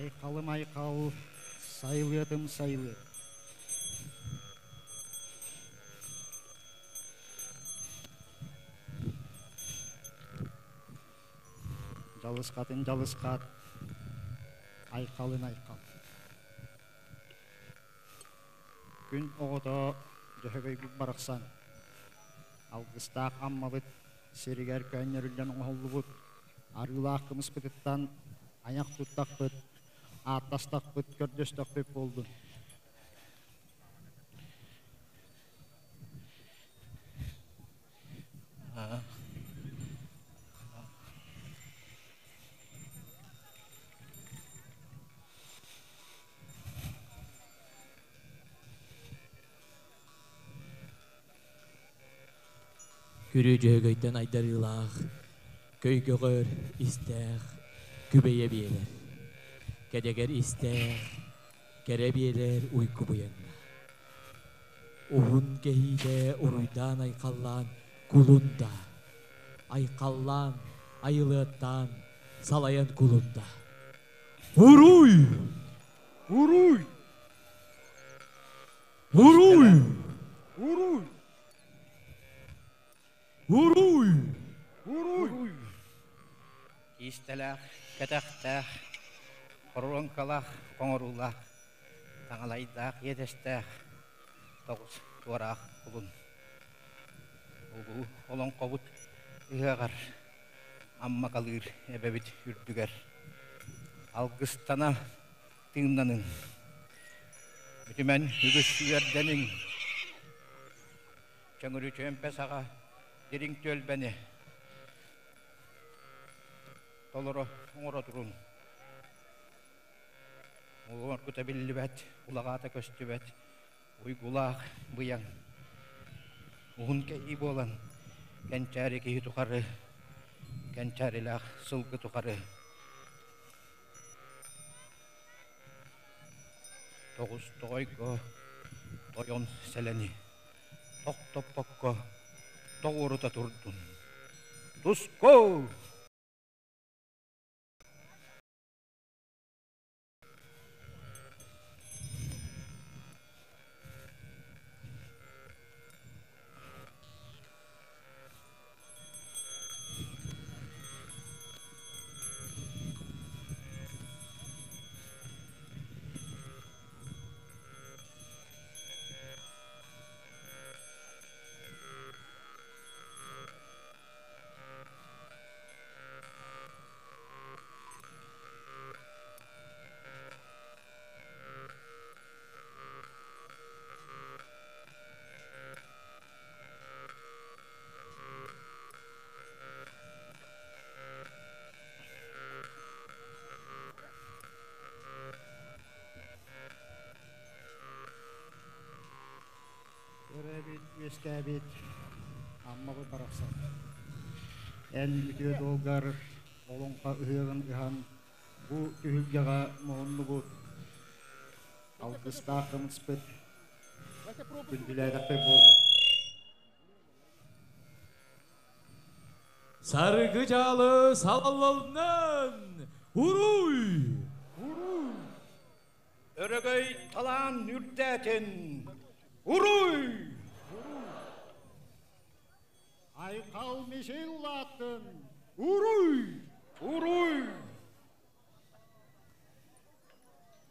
Айқалым айқал, сайлыдым сайлы. Жалыс қатын жалыс қат, айқалын айқал. Күн оғыда жөхөгөй бүк барақсан. Алғыстақ аммабыт, серігер көннерілден оңғоллубут, арылақ кымыс бытыттан аяқ туттақ быт, аттастақ быт көрдөстақ бөп болды. Күрі жөгөйттен айдарылақ, көйгөгөр истәқ, күбейе биелер. Истәқ, кәрі биелер уйку буянна. Ухун кехиде уруйдан айқаллан кулунда. Айқаллан, айылыттан, салаян кулунда. Уруй! Уруй! Уруй! Уруй! Уруй! Уруй! Кистелах, кәтәхтәх, Коронкалах, коңорулах, таңалайдақ, едестәх, тоғыз туарақ бұлын. Улу, олон қобыт, амма қалыр, әбәбіт үрдігер. Алғыстана тыңнанын, үтімен үгіс үйерденің, Чөңірі чөмпе саға дерің төлбәне. Толыры оңыра тұрын. Олар күті білі бәт, ұлағата көсті бәт, ұйгулақ бұяң. Уғын кәйі болан, кәнчәрі кейі тұқары, кәнчәрілақ сылғы тұқары. Тоғыз тоғайғы тойон сәләні. Тоқтоппаққа тоғырыта тұрдын. Өрәбит, өскәбит, аммабы барақсан. Ән үтіе долгар, олонқа ұйығын ұхан, бұ түхілгеға мұғынны бұ. Алғыстақымыз біт, күнділәйдақпе болды. Саргыжалы салалларынан уруй! Өрөгөй талан үрдәтен. Уруй! Айқал мешел атын. Уруй! Уруй!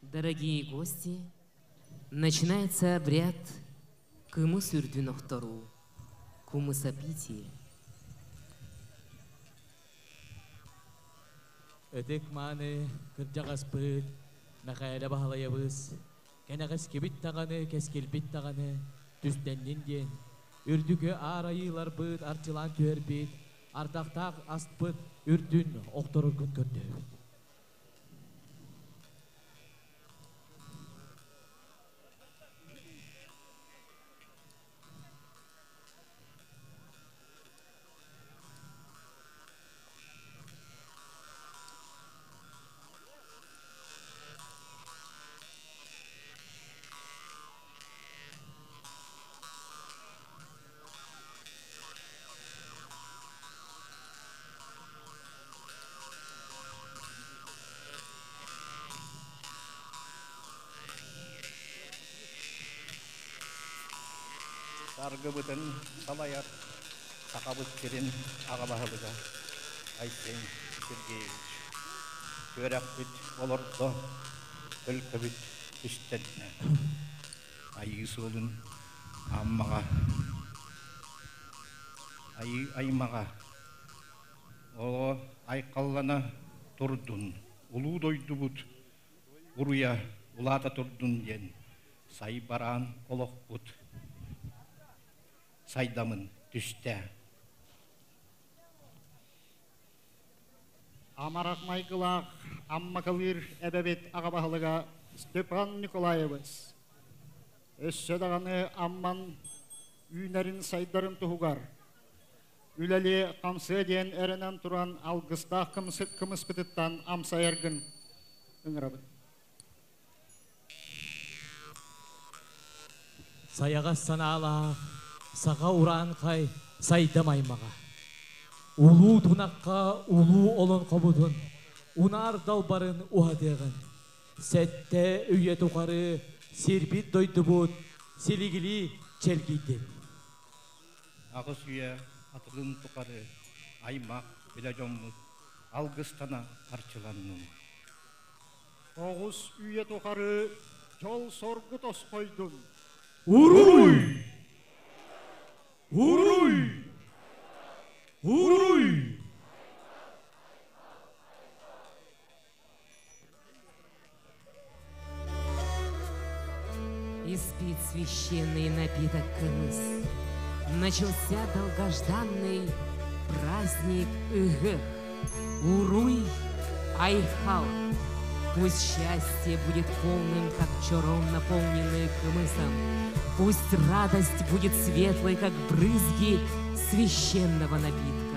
Дорогие гости, начинается обряд кымыс үрдүнөхтору, кумысапитие. Өтек маны кыржагас быт, нахайда бахалайабыз. Кенагас кебит тағаны, кескелбит тағаны, түстеннен ден. Үрдүгө арайылар быт, арчылан түер бит, ардақтақ аст быт, үрдүн күн көрді. Саргыбытын салаяр. Сақабыт керен ағабағылыға. Айсен Сергеевич. Көрәк бит олордо. Күлкі бит үстәдіне. Айысы олын аммаға. Айы аймаға. Оло айқаллана турдун. Улуу дойду бут. Уруя улата турдун ден. Сай баран олох бут. Сайдамын түсті. Амарақ майгылақ, амма кылыр әбәбет ағабағылыға Степан Николаевыз. Өссө дағаны амман үйнәрін сайдарын тұхуғар. Үләлі қамсы ден әрінен тұран алғыстақ кымыс бітіттан амса әргін үңірабын. Саяға санала, саға уран қай, сайдам аймаға. Улу тунаққа улу олын қобудын, унар далбарын уадеғын. Сәтті үйе тұқары, сербит дойды бұд, селигілі челгейден. Ағыс үйе атылын тұқары, аймақ біле жоммут, алғыстана арчыланның. Оғыз үйе тұқары жол сорғы тос қойдun. Уруй! Уруй! Уруй! Испит священный напиток кымыс. Начался долгожданный праздник Ыгых. Уруй Айхал. Пусть счастье будет полным, как чором, наполненный кымысом. Пусть радость будет светлой, как брызги священного напитка.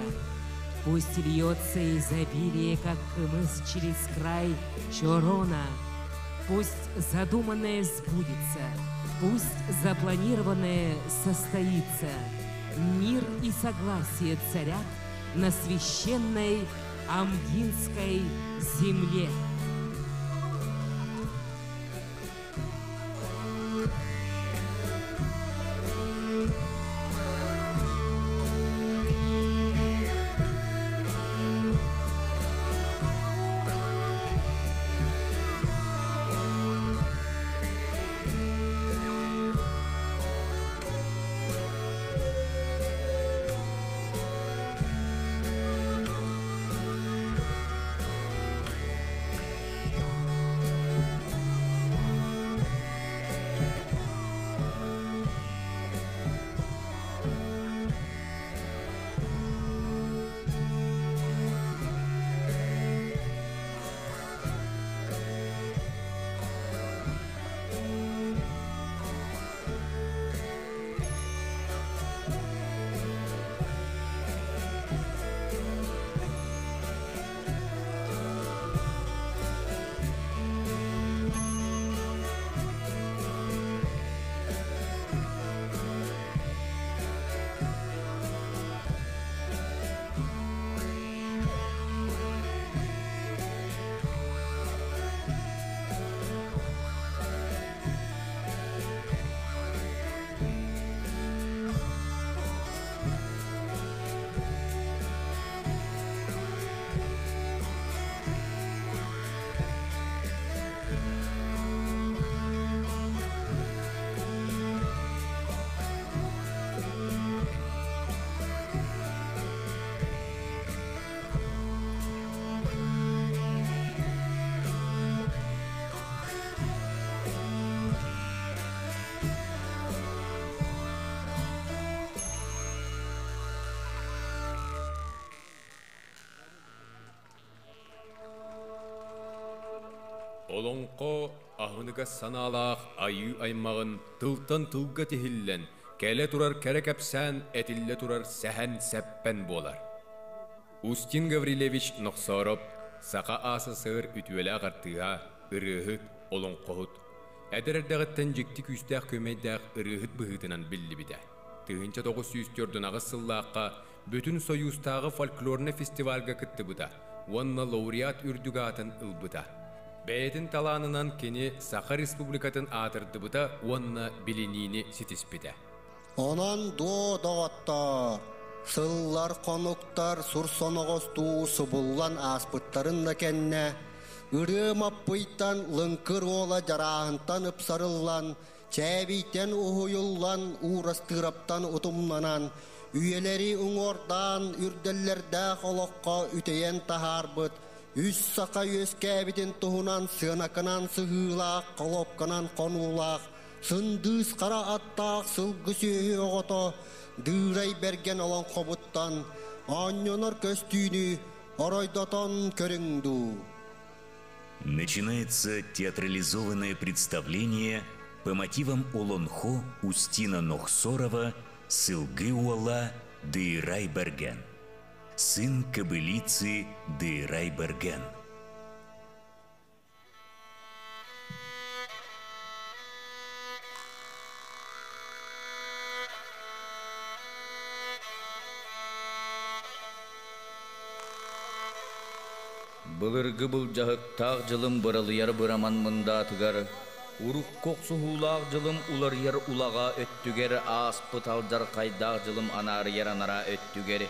Пусть льется изобилие, как кымыс через край чорона. Пусть задуманное сбудется, пусть запланированное состоится. Мир и согласие царят на священной Амгинской земле. Олонқо ахыныга санаалаах айы аймағын тылтан тылга тихиллен, кәле турар кәрі кәпсән, әтилле турар сәһән сәппән болар. Устин Гаврилевич Нохсоров сақа асы сығыр үтуелі ағартыға ырыхыт олонқоғыт. Әдірердіғіттен жекті күстәқ көмейдәқ ырыхыт бұғытынан білді біді. Тыгынча 904 ағы сыллаққа бүтін союзтағы фольклорны фестивальға кітті бұда. Онна лауреат үрдіғатын ылбыда. Бәйетін таланынан кені Саха Республикатын атырды бұда, онна білінейні сетіспеді. Онан до доғаттар, сыллар конуктар сур соногосту субуллан аспыттарын да кенне, ырым аппыйтан лыңкыр ола жарағынтан ыпсарыллан, чәбейтен ухуюллан урастыраптан утумнанан, үйелери уңордан үрделлердә холокка үтейен тахарбыт, үс сака өс кәбитин тухунан сынакынан сыгылақ, колопканан конулақ, сындыз қара аттақ сылгы сүйі оғото, дырай берген олон қобыттан, аньонор көстүйіні оройдотон көріңду. Начинается театрализованное представление по мотивам Олонхо Устина Нохсорова «Сылгы уала Дырай Берген». Сын кобылицы Дырай Берген. Былыргы бұл жағықтақ жылым бұрылыяр бұраман мұнда тұгар. Урук хулақ жылым улар ер улаға өттігер аспы талдар қайдақ жылым анар ер анара өттігер.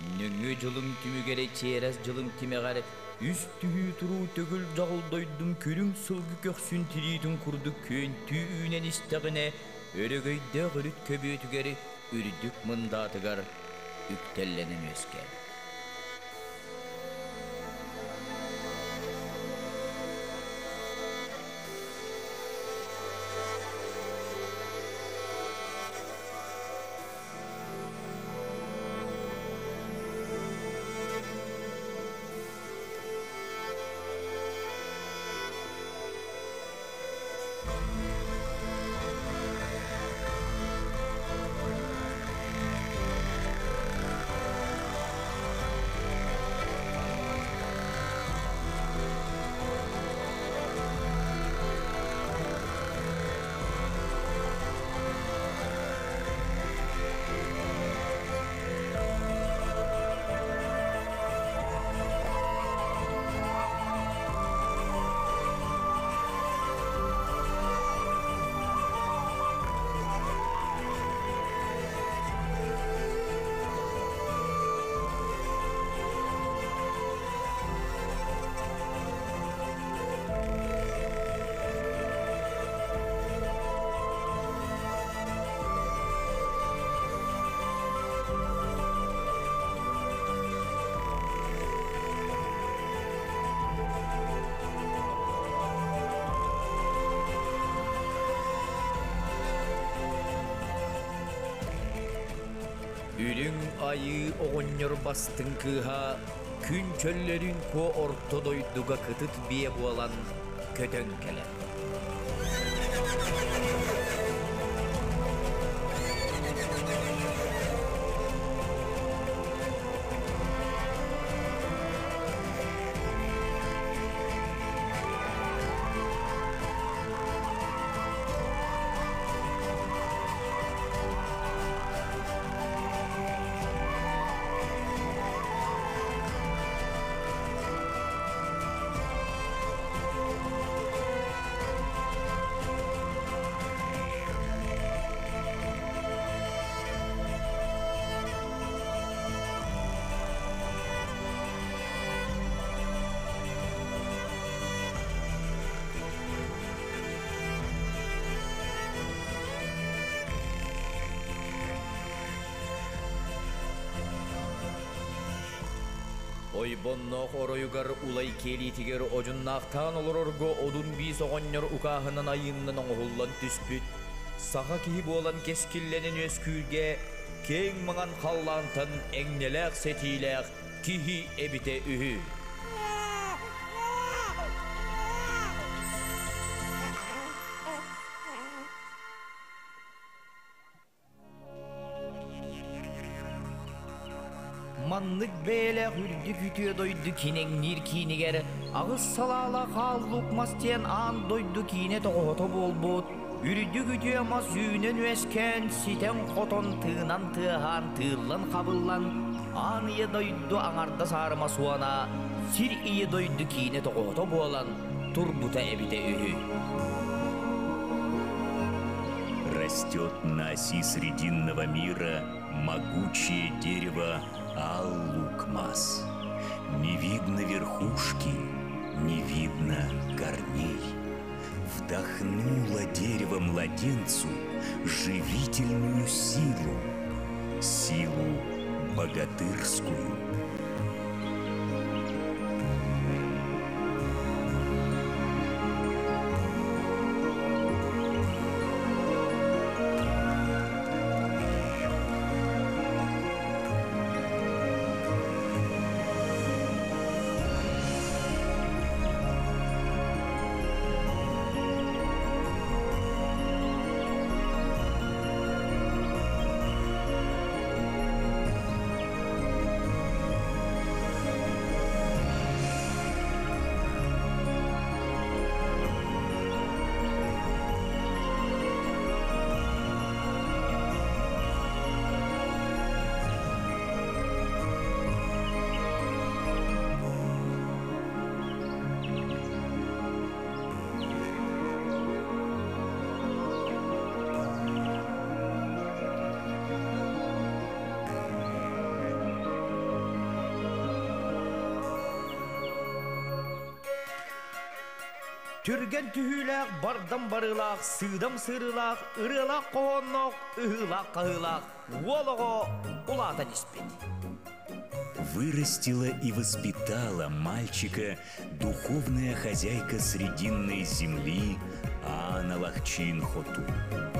Нүңі жылым түмігері черес жылым тимеғары үст түйі тұру төгіл жағылдойдым көрің сылғы көксін тирейтін құрды көн түйінен істіғіне өрігейді ғырыт көбетігері үрдік мұндатығар үктелленен өскер. Айы оғынныр бастың кыға, күн чөллерін ко ортодойдуға кытыт бие көтөн келер. Ойбоннох ороюгар улай келитигер ожуннахтан олорорго одун бис оғоннор укахынан айыннан оңғуллан түспүт. Саға кихи болан кескилленен өскүрге кең маңан халлантын эңнелек сетилек кихи эбите үхү. бээле үрдү күтүө дойду кинеңнир кинигер агыс салаала хааллук мастен аан дойду кине тоғото болбут үрдү күтүө мас сүүнөн үескен ситен хотон тыынан тыахан тыыллан кабыллан аан ие дойду аңарда саарыма суана сир ие дойду кине тоғото буолан турбута эбите үһү Растет на оси Срединного мира могучее дерево Аллукмас. Не видно верхушки, не видно корней. Вдохнуло дерево младенцу живительную силу, силу богатырскую. Түрген түһүләк, бардан барылақ, сыдам сырылақ, ырылақ қоғоннақ, ыһылақ қағылақ, олығы улата неспет. Вырастила и воспитала мальчика духовная хозяйка Срединной земли Анна Лахчин Хоту.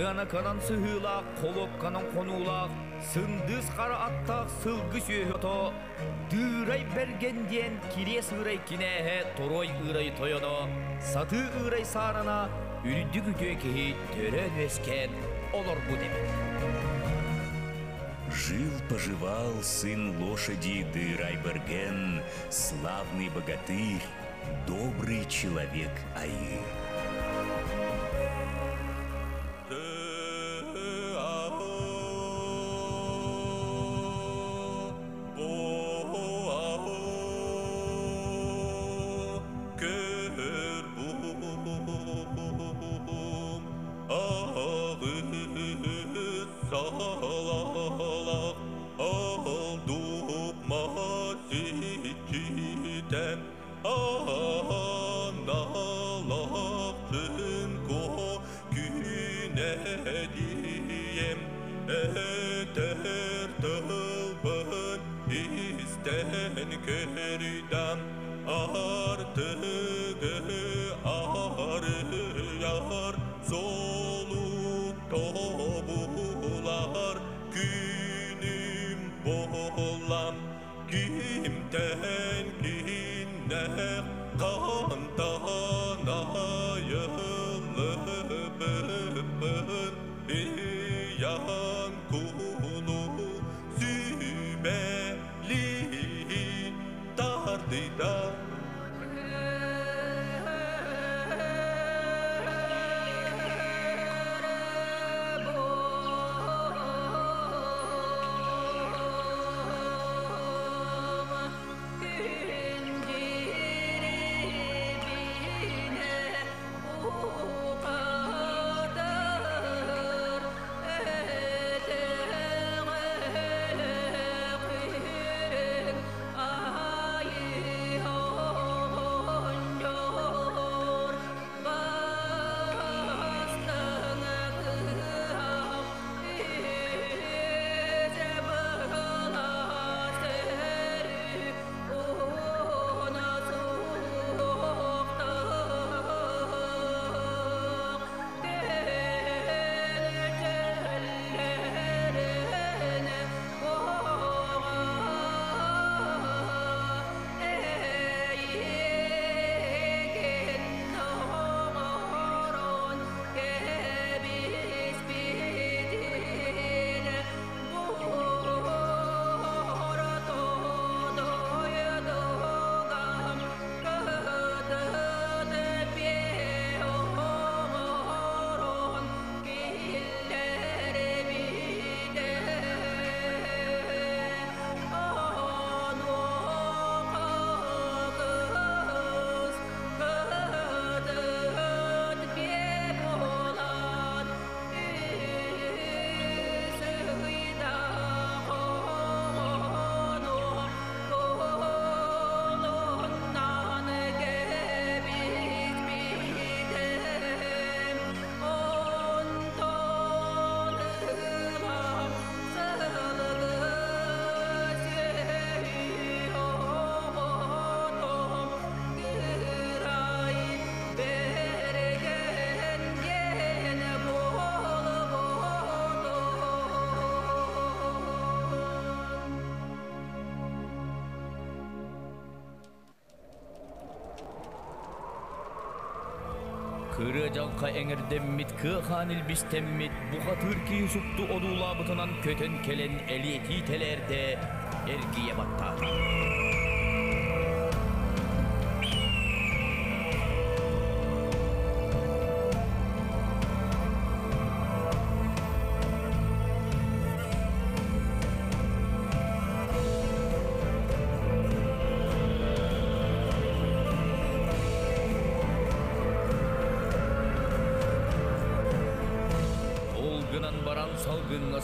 Сыаны канан сыһыылақ, қолоп канан қонулақ, сындыс қара аттақ сылғы сүйето, дырай бергенден кире сырай кинеhe торой ырай тойоно, саты ырай сарана, үрді күтө кеhi төрен өскен олар бұ демек. Жил-поживал сын лошади Дырайберген, славный богатырь, добрый человек Аир. Кыры жалқа эңердеммит, кы хан илбистеммит, бұқатыр ки сұқты одулабытынан көтен келен әлети телерде эргие баттата.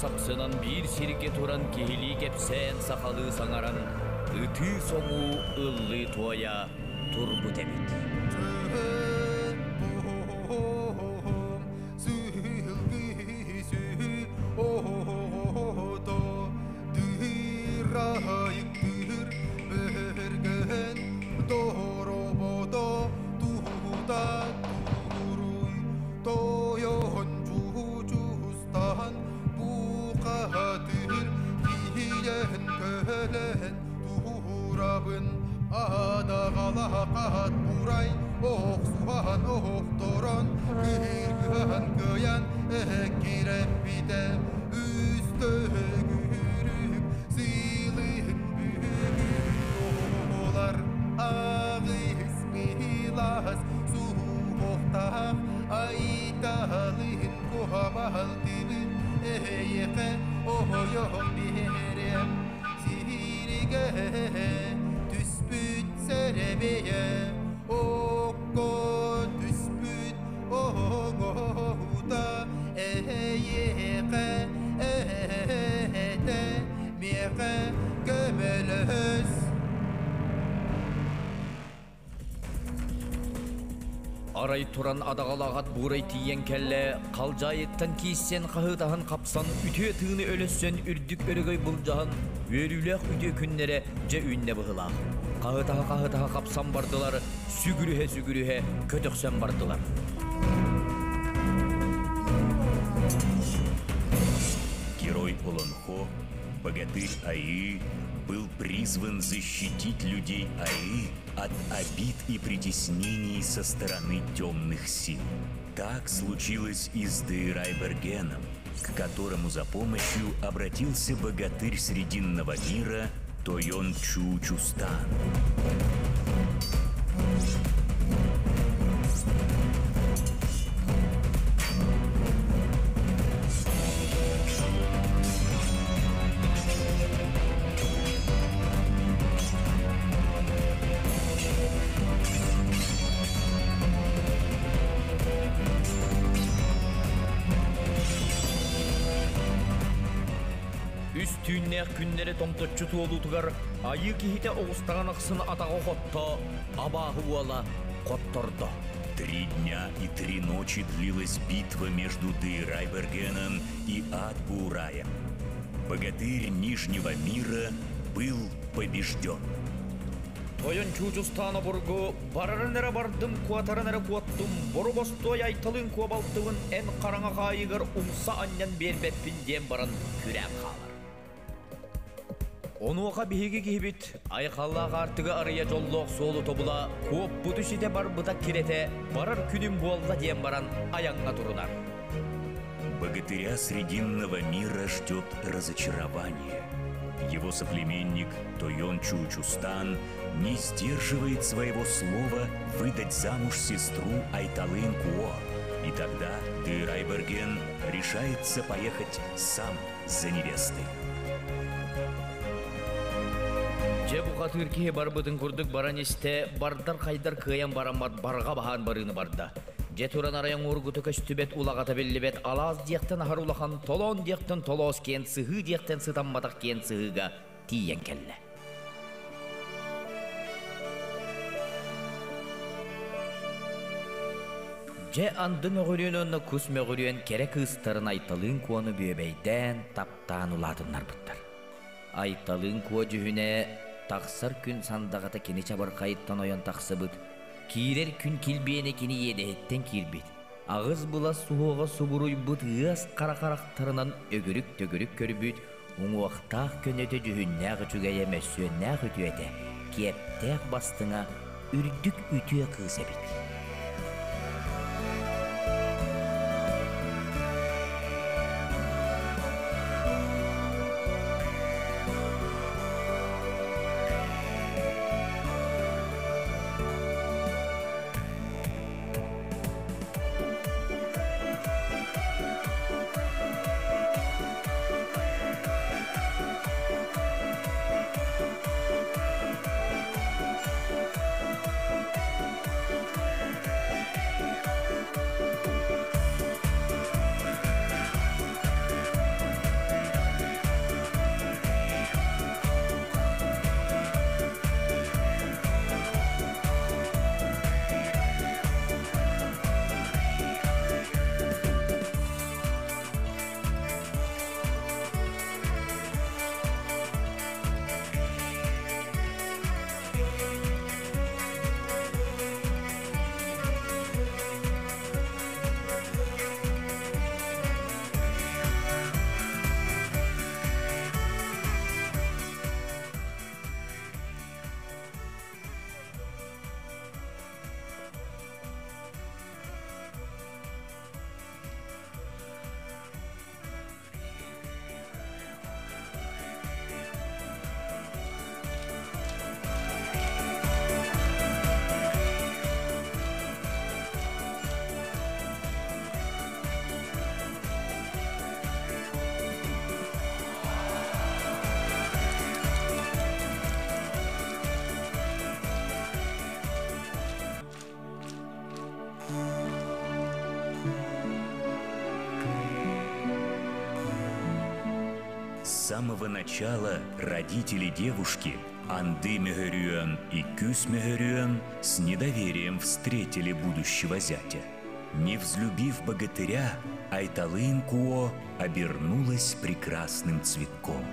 Сапсынан бір сирге туран кехили кепсен сақалы саңаран ыты соңу ыллы тоя турбу тебит. Арай туран адағалағат бурай тиен кәлле, қалжайыттан кейсен қағытағын қапсан, үте тыны өлөссен үрдік өрігөй бұлжағын, өрілек үте күннері же үйінне бұғылақ. Қағытаға қағытаға қапсан бардылар, сүгіріхе сүгіріхе көтөксен бардылар. Герой Олонхо, богатырь Аи, был призван защитить людей Аи от обид и притеснений со стороны темных сил. Так случилось и с Дейрайбергеном, к которому за помощью обратился богатырь Срединного мира Тойон Чучустан. Үстүүнне күннері томточчу туолутугар айы кихите оғыстаған ақсын атағы хотто, абағы уала коттордо. Три дня и три ночи длилась битва между Дейрайбергеном и Адбураем. Богатырь Нижнего мира был побежден. Тойон чучустана бургу барарынера бардым куатарынера куаттым бору бостой айтылын куабалтығын ән қараңа қайығыр умса аннан бербеппін дем баран күрәм қалар. Онуға биһиги кихибит айқаллаға артыгы арыя жоллоқ солу тобула коп бутушите бар бұта кирете барар күнім болға дем баран аяңға турунар. Богатыря Срединного мира ждет разочарование. Его соплеменник Тойон Чучустан не сдерживает своего слова выдать замуж сестру Айталын Куо. И тогда Дырайберген решается поехать сам за невестой. Же бұқатыр ке бар бұдың күрдік баран есте бардар қайдар кыян барамат барға бахан барыны барда. Же туран араян ургуты көстүбет улағата беллебет алаз дияқтан ахар улахан толон дияқтан толос кен сыхы дияқтан сытаммадақ кен сыхыга тиен келле. Же андын оғырын онны күс мөғырын керек ыстарын айталын куаны бөбейден таптан уладынар бұттар. Айталын куа тақсыр күн сандағата кені чабар қайыттан оян тақсы бұд. Кирер күн килбейіне кені едеттен кирбет. Ағыз бұла суғыға субыруй бұд ғыз қара-қарақтарынан өгірік төгірік көрбіт. Уңуақтақ көнеті жүхіннәғы жүгәйе мәсуеннәғы түйеті. Кептәқ бастыңа үрдік үтіе қыз самого начала родители девушки Анды Мегерюэн и Кюс Мегерюэн с недоверием встретили будущего зятя. Не взлюбив богатыря, Айталын Куо обернулась прекрасным цветком.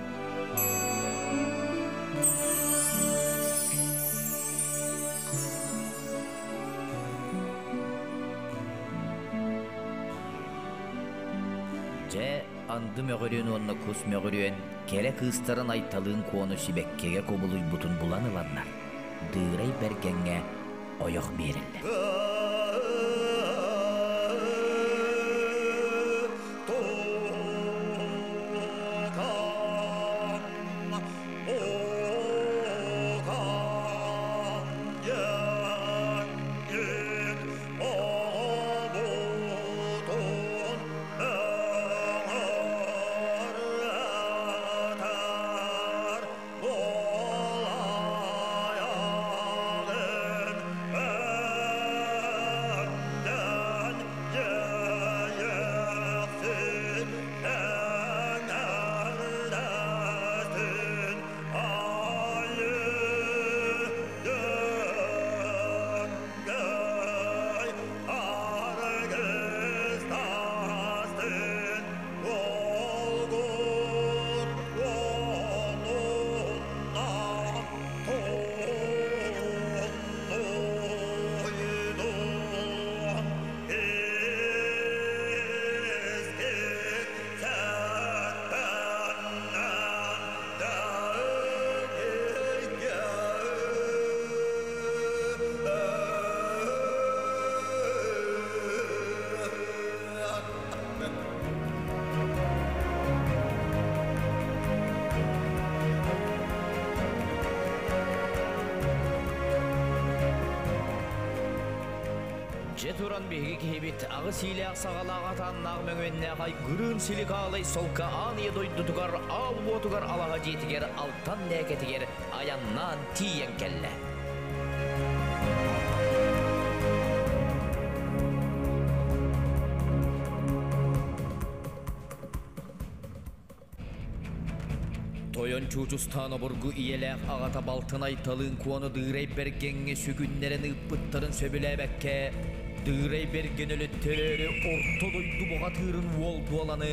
Мөгөрүн онна кус мөгөрүн келе кыстарын айталын куону сибеккеге кобулуй бутун булан ыланнар. Дырай бергенге оёк берилди. Же туран беги кебит ағы силях сағалаға таннақ мөңенне қай гүрін силикалай солка аны дойду тугар ал ботугар алаға жетігер алтан нәкетігер аяннан тиен келле. Тойон чучустаны бургу иелек агата балтынай талын куону дырай бергенге сүгүннерен ыппыттарын сөбүләбәкке дырай берген өлөттөрөрү орто дойду бугатырын вол дуаланы.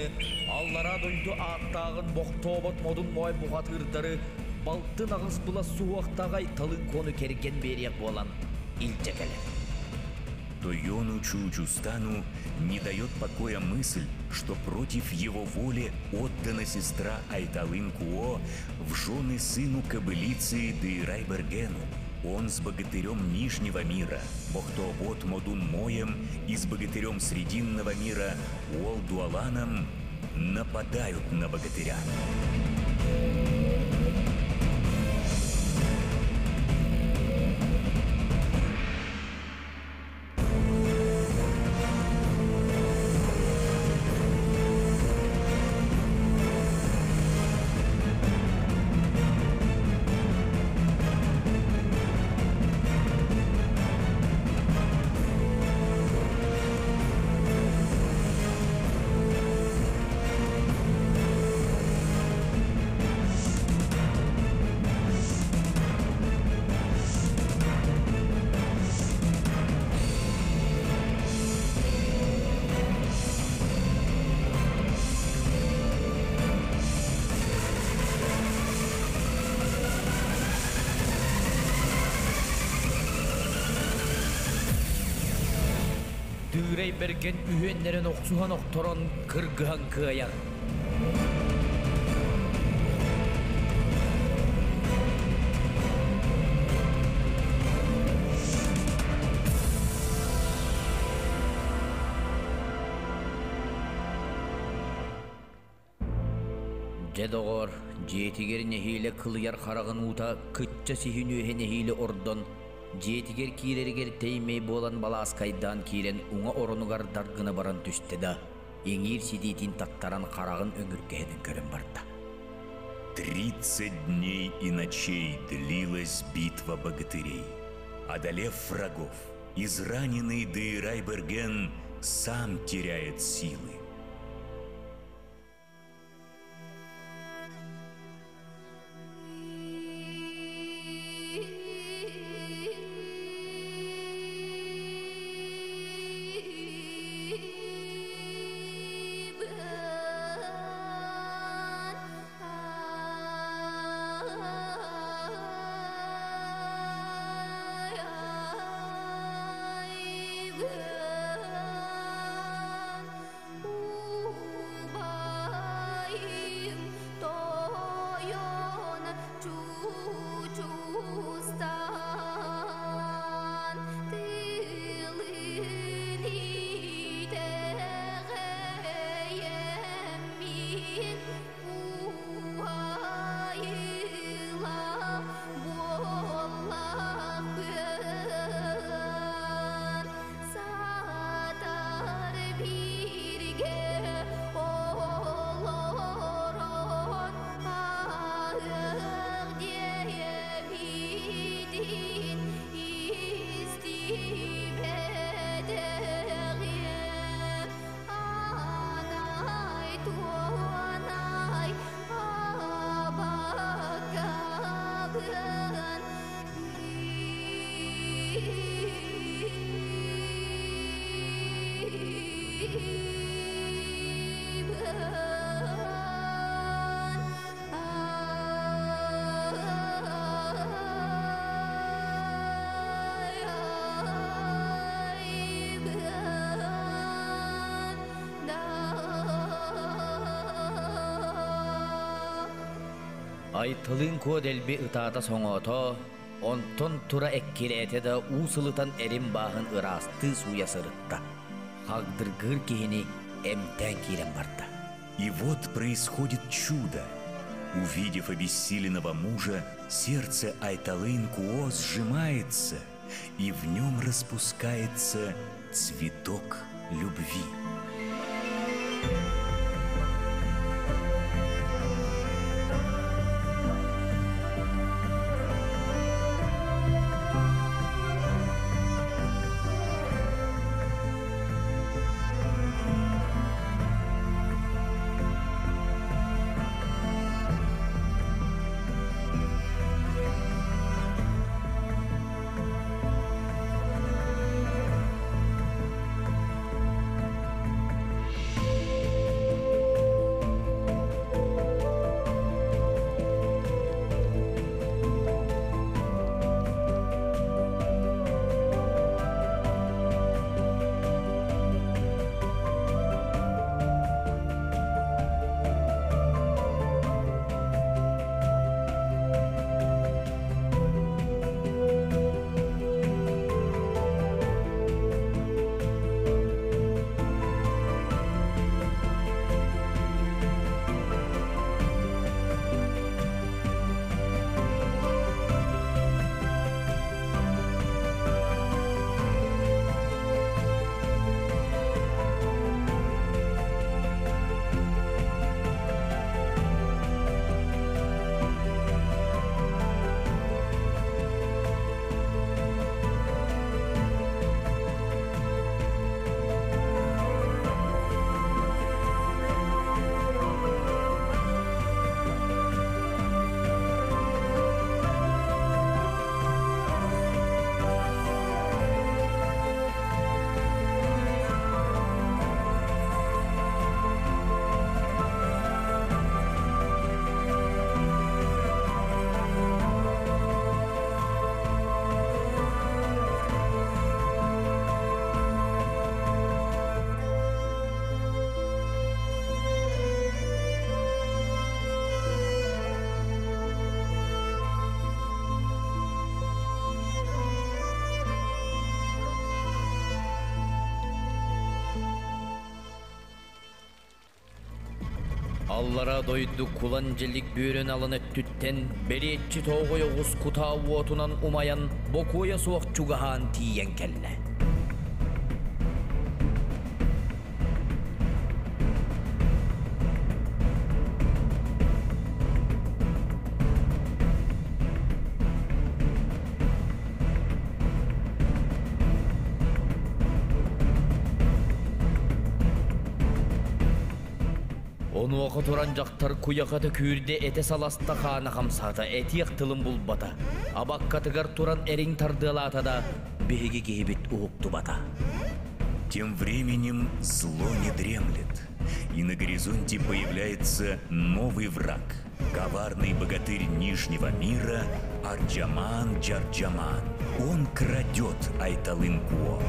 Аллара дойду аттагын боктобот модун мой бугатырдары балтын агыс була суактагай талын куону керген берек болан. Илжекеле Тойону Чучустану не дает покоя мысль, что против его воли отдана сестра Айталын Куо в жены сыну кобылицы Дейрайбергену. Он с богатырем Нижнего мира, Бохтобот Модун Моем и с богатырем Срединного мира Уолдуаланом нападают на богатыря. Берген үйеннерін оқсуған оқторон кыргыған кыаяр. Жедоғор, жетігер нехейлі кылыяр қарағын ута кытча сихін өйе нехейлі ордон жетигер киирергер теймей болан бала аскайдан киирен уңа оронугар даргына баран түсте да эңир сидитин таттаран карагын өңүркэһенин көрөн барда Тридцать дней и ночей длилась битва богатырей. Одолев врагов, израненный Дейрайберген сам теряет силы. Айтылын код элби ытаата соңото, онтон тура эккелете да усылытан эрим баахын ырасты суя сырытта. Хагдыргыр кихини эмтен кирен барда. И вот происходит чудо. Увидев обессиленного мужа, сердце Айталын Куо сжимается, и в нем распускается цветок любви. Аллара дойду кулан желик бүйрен алын өттүттен, беретчи тоғой оғыз кутау отунан умаян, бокуя суақ чугахан тиен келне. Куяқаты күйірде эте саласта қаны қамсата, эти тылым бұлбата. Абаққатығар туран эрин тардылата да, беги кейбит уғықты бата. Тем временем зло не дремлет, и на горизонте появляется новый враг. Коварный богатырь Нижнего мира Арджаман Джарджаман. Он крадет Айталын Куо.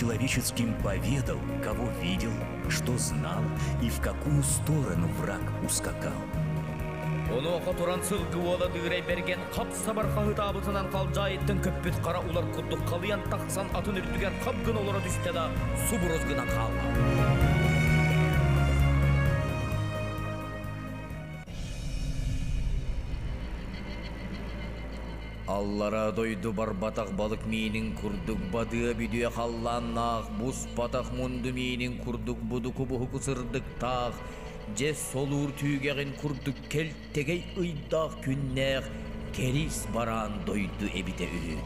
человеческим поведал, кого видел, что знал и в какую сторону враг ускакал. Оны оқы тұранцыл куала дүйрей берген қап сабарқаңы табытынан қалжа еттін көппет қара улар құдды қалиян тақсан атын үрдігер қап күн олары түсті да субұрыз. Аллара дойду бар батақ балық мейінің күрдік бадыа бүдüе қалланнақ, бұс батақ мұнды мейінің күрдік бұды күбі күсырдық тақ, же солур түйгеген күрдік келттегей ұйдақ күннәқ, керис баран дойду эбите үі.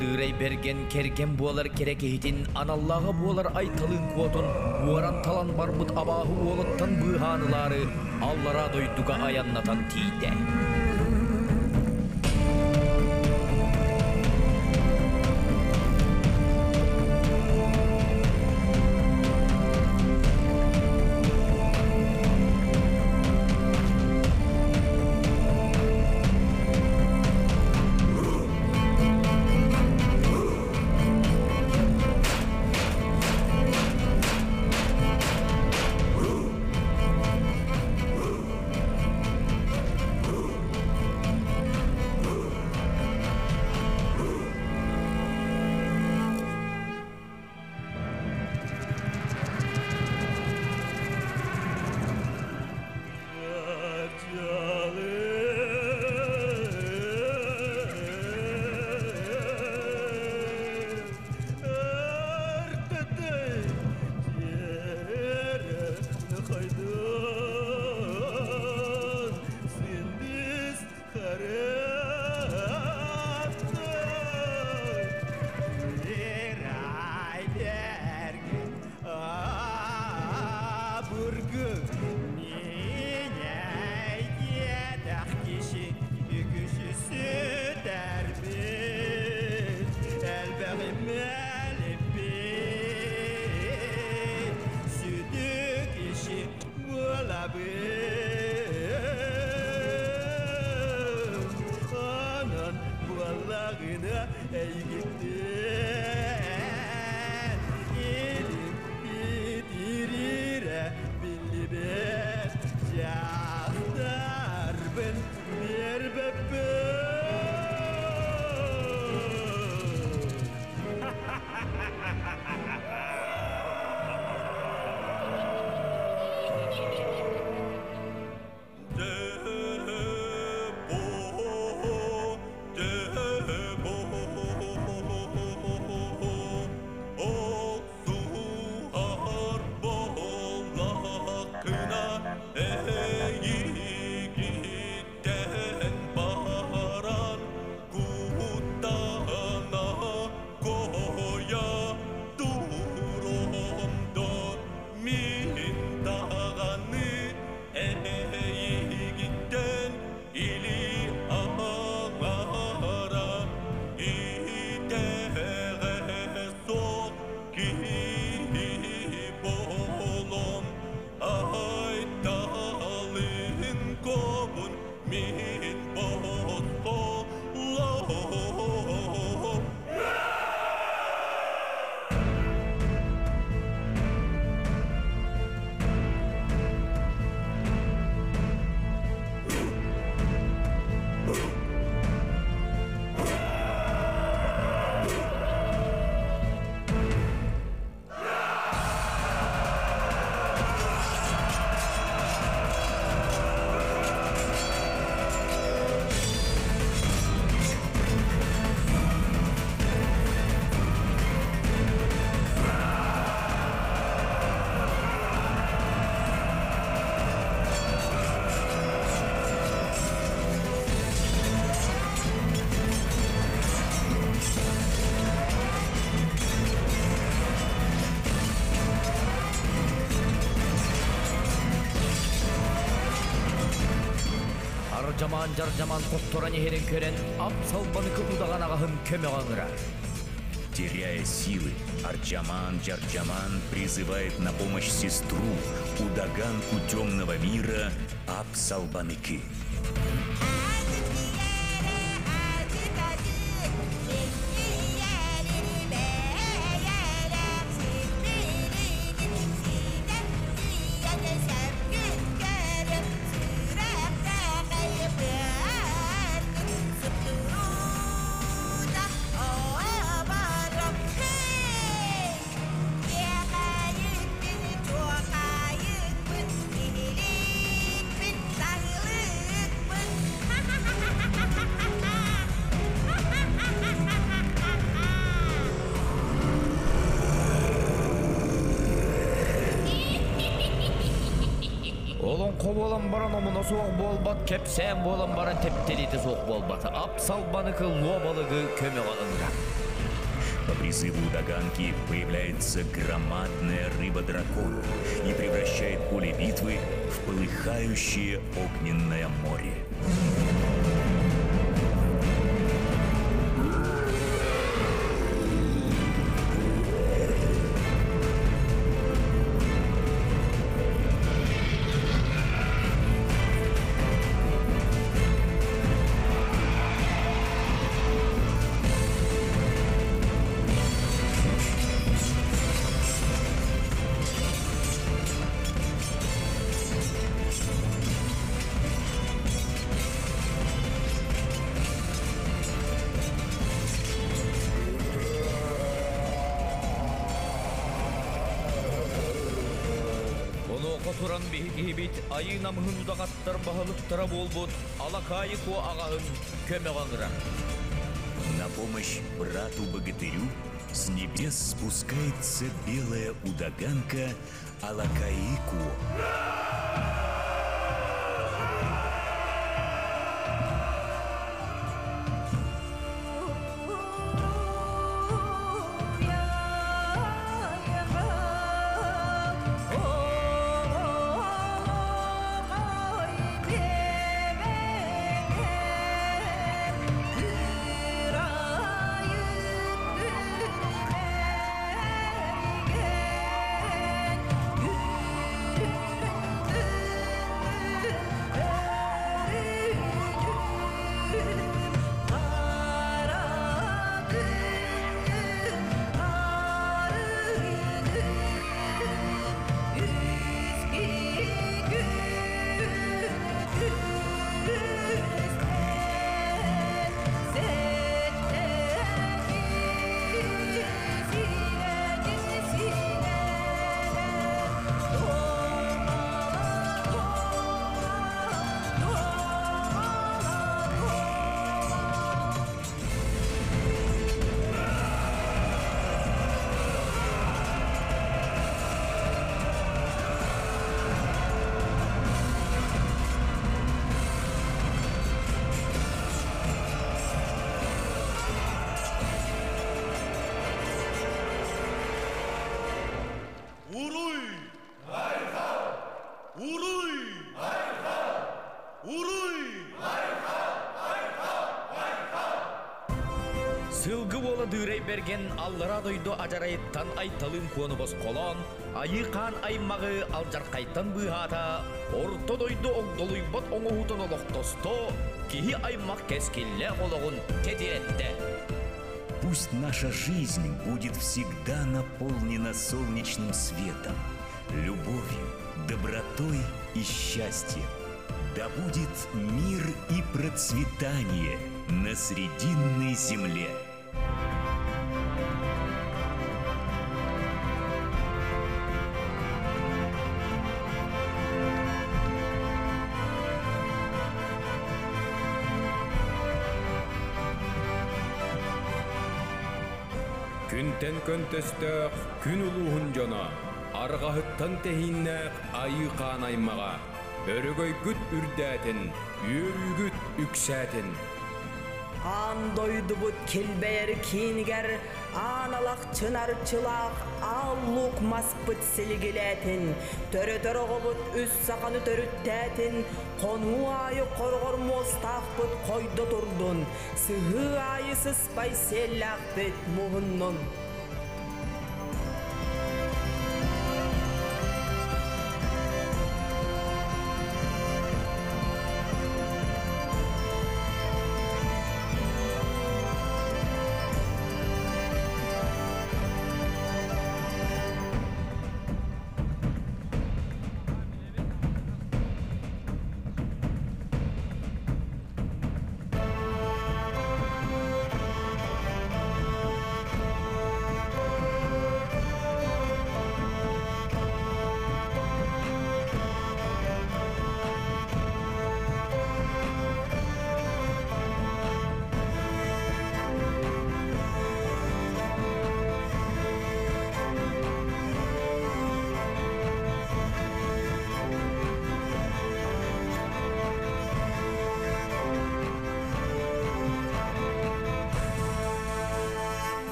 Дырай берген керген буалар керек ehitин аналлағы буалар айталын куотун буаран талан барбыт абахы уолаттан быханылары аллара дойдуга аяннатан тиде. me. 잠만저잠만 곧돌아니 헤린 쾌렌 앞서번 그 우다가 나가 흠쾌명하느라 Теряя силы, Арчаман Чарчаман призывает на помощь сестру, удаганку темного мира Апсалбаныки. Болбат, кепсен болан баран тептелеті соқ болбат. Ап салбаныкі лобалығы көме қалыңра. По призыву удаганки появляется громадная рыба-дракон и превращает поле битвы в полыхающее огненное море. Айы намығын удағаттар бағалықтара болбут, алакайы ко ағағын көме қаңыра. На помощь брату-богатырю с небес спускается белая удаганка Алакаику. Уруй! Берген аллара дойду ажарайттан айталын кону колон, айы қан аймағы алжарқайттан бұхата, орто дойду оңдолуй бот оңоғутын олықтосто, кихи аймақ кескелле олығын тедиретті. Пусть наша жизнь будет всегда наполнена солнечным светом, любовью, добротой и счастьем. Да будет мир и процветание на Срединной земле. Күнтен көнтөстөк күн улуһун жона, арғаһыттан тәһиннәк айы қан аймаға, өрөгөй күт үрдәтін, үйөрүгүт үксәтін. Андойдубут келбер кингер, аналак чынар чылак, аллу маспыт силигилетин, төрө төрө гобут үс саканы төрүттәтин, кону айы коргор мостақпыт койдо турдун, сыгы айы сыспай селлақпыт мугуннун.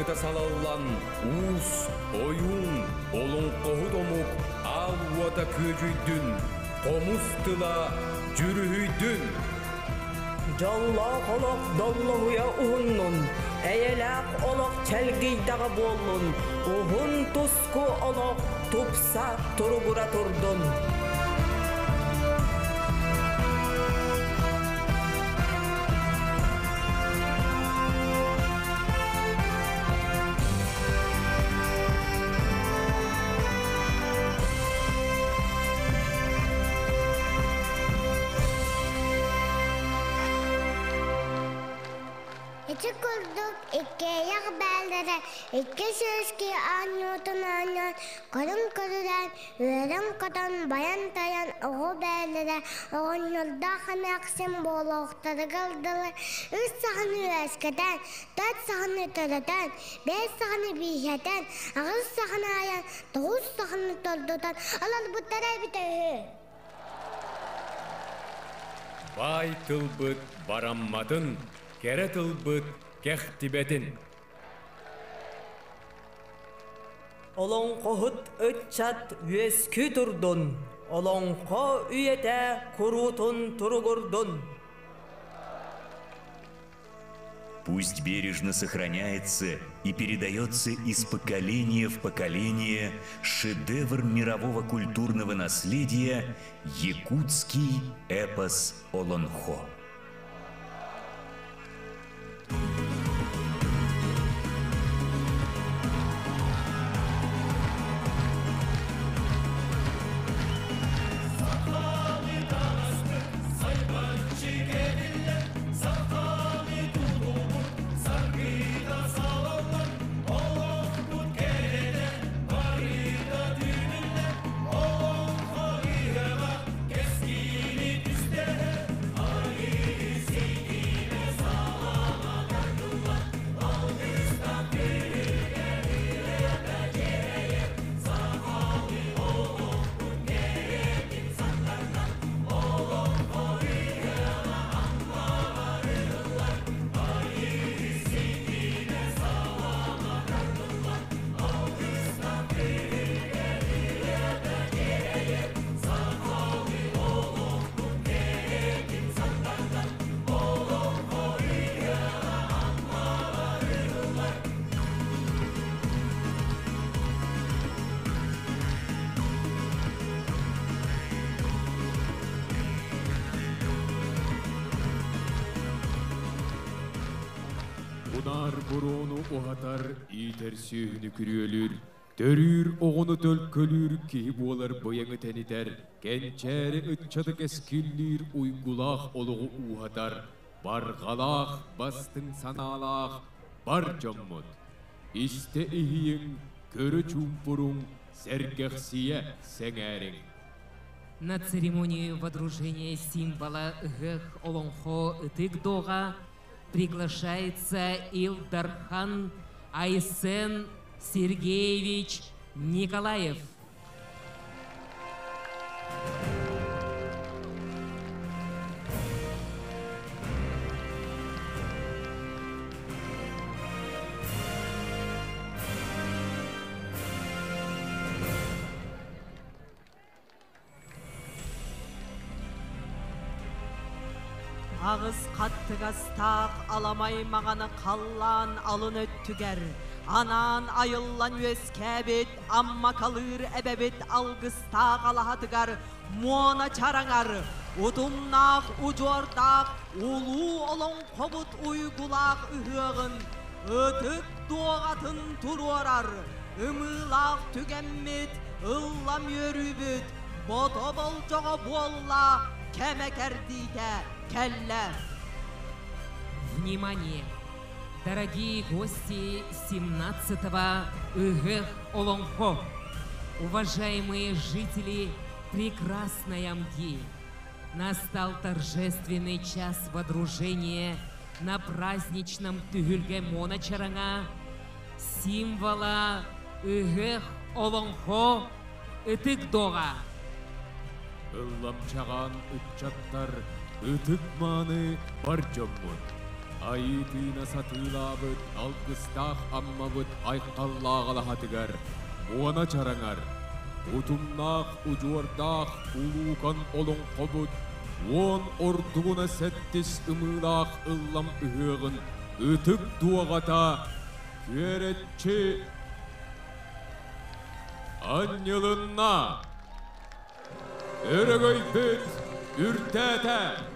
kıtasalaulan uus, oyun, olun kohu domuk, avvata köcüydün, komustıla cürühüydün. Jalla kolok dolluhuya uhunnun, eyelak olok çelgiydağı bollun, uhun tusku olok tupsa turgura turdun. Тупса туругура турдун. İki kurduk, iki yak bellere, iki sözki anlutun anyan, karın kırılan, üyerim katan, bayan tayan, oğu bellere, oğun yolda hanaksim boluqları kıldılar, üç sahanı eskeden, dört sahanı töreden, beş sahanı biheten, ağız sahanı ayan, dokuz sahanı doldudan, alal bu taray bir кәрі тылбыт кәх тибәтін. Олон қоғыт өтчат өскі тұрдын, олон қо үйеті құрутын тұрғырдын. Пусть бережно сохраняется и передается из поколения в поколение шедевр мирового культурного наследия «Якутский эпос Олонхо». Thank you. Итер сүйүнү күрүөлүр. Төрүр оғыны төлкөлүр киһи буолар быяңы тенитер. Кенчәре ытчатык эскиллир уйгулах олугу уһатар. Баргалах бастың саналах бар жоммут. Исте ихиең көрө чумпуруң сәргәхсия сәңәрің. На церемонию водружения символа Гэх Олонхо Тыгдога приглашается Илдархан Айсен Сергеевич Николаев. Қаттығастақ аламай мағаны қаллан алын өттігер. Анан айыллан өз кәбет, амма қалыр әбәбет алғыстақ алахатыгар. Муана чараңар, ұдымнақ, ұжордақ, улу олың қобыт ұйгулақ үхіғын. Үтік доғатын тұрорар, үмілақ түгеммет, ыллам өрүбүт, бото бол жоғы болла, кәмәкәрдейді, кәллә. Внимание! Дорогие гости 17-го УГЭХ Олонхо, уважаемые жители прекрасной Амги, настал торжественный час водружения на праздничном Түгүлге Моначараңа символа УГЭХ Олонхо Ытык-Дога. Ылламчаган ытчаттар ытык маны Айытына сатылабыт, алгыстах аммабыт айқаллағалахатыгар. Уана чараңар. Утумнах, ужуардах, улукан олон қобыт. Он ордугуна сәттіс ымылах ыллам үхіғын. Үтік дуағата көретчі Аннылынна Өрөгөйпіт үртәтә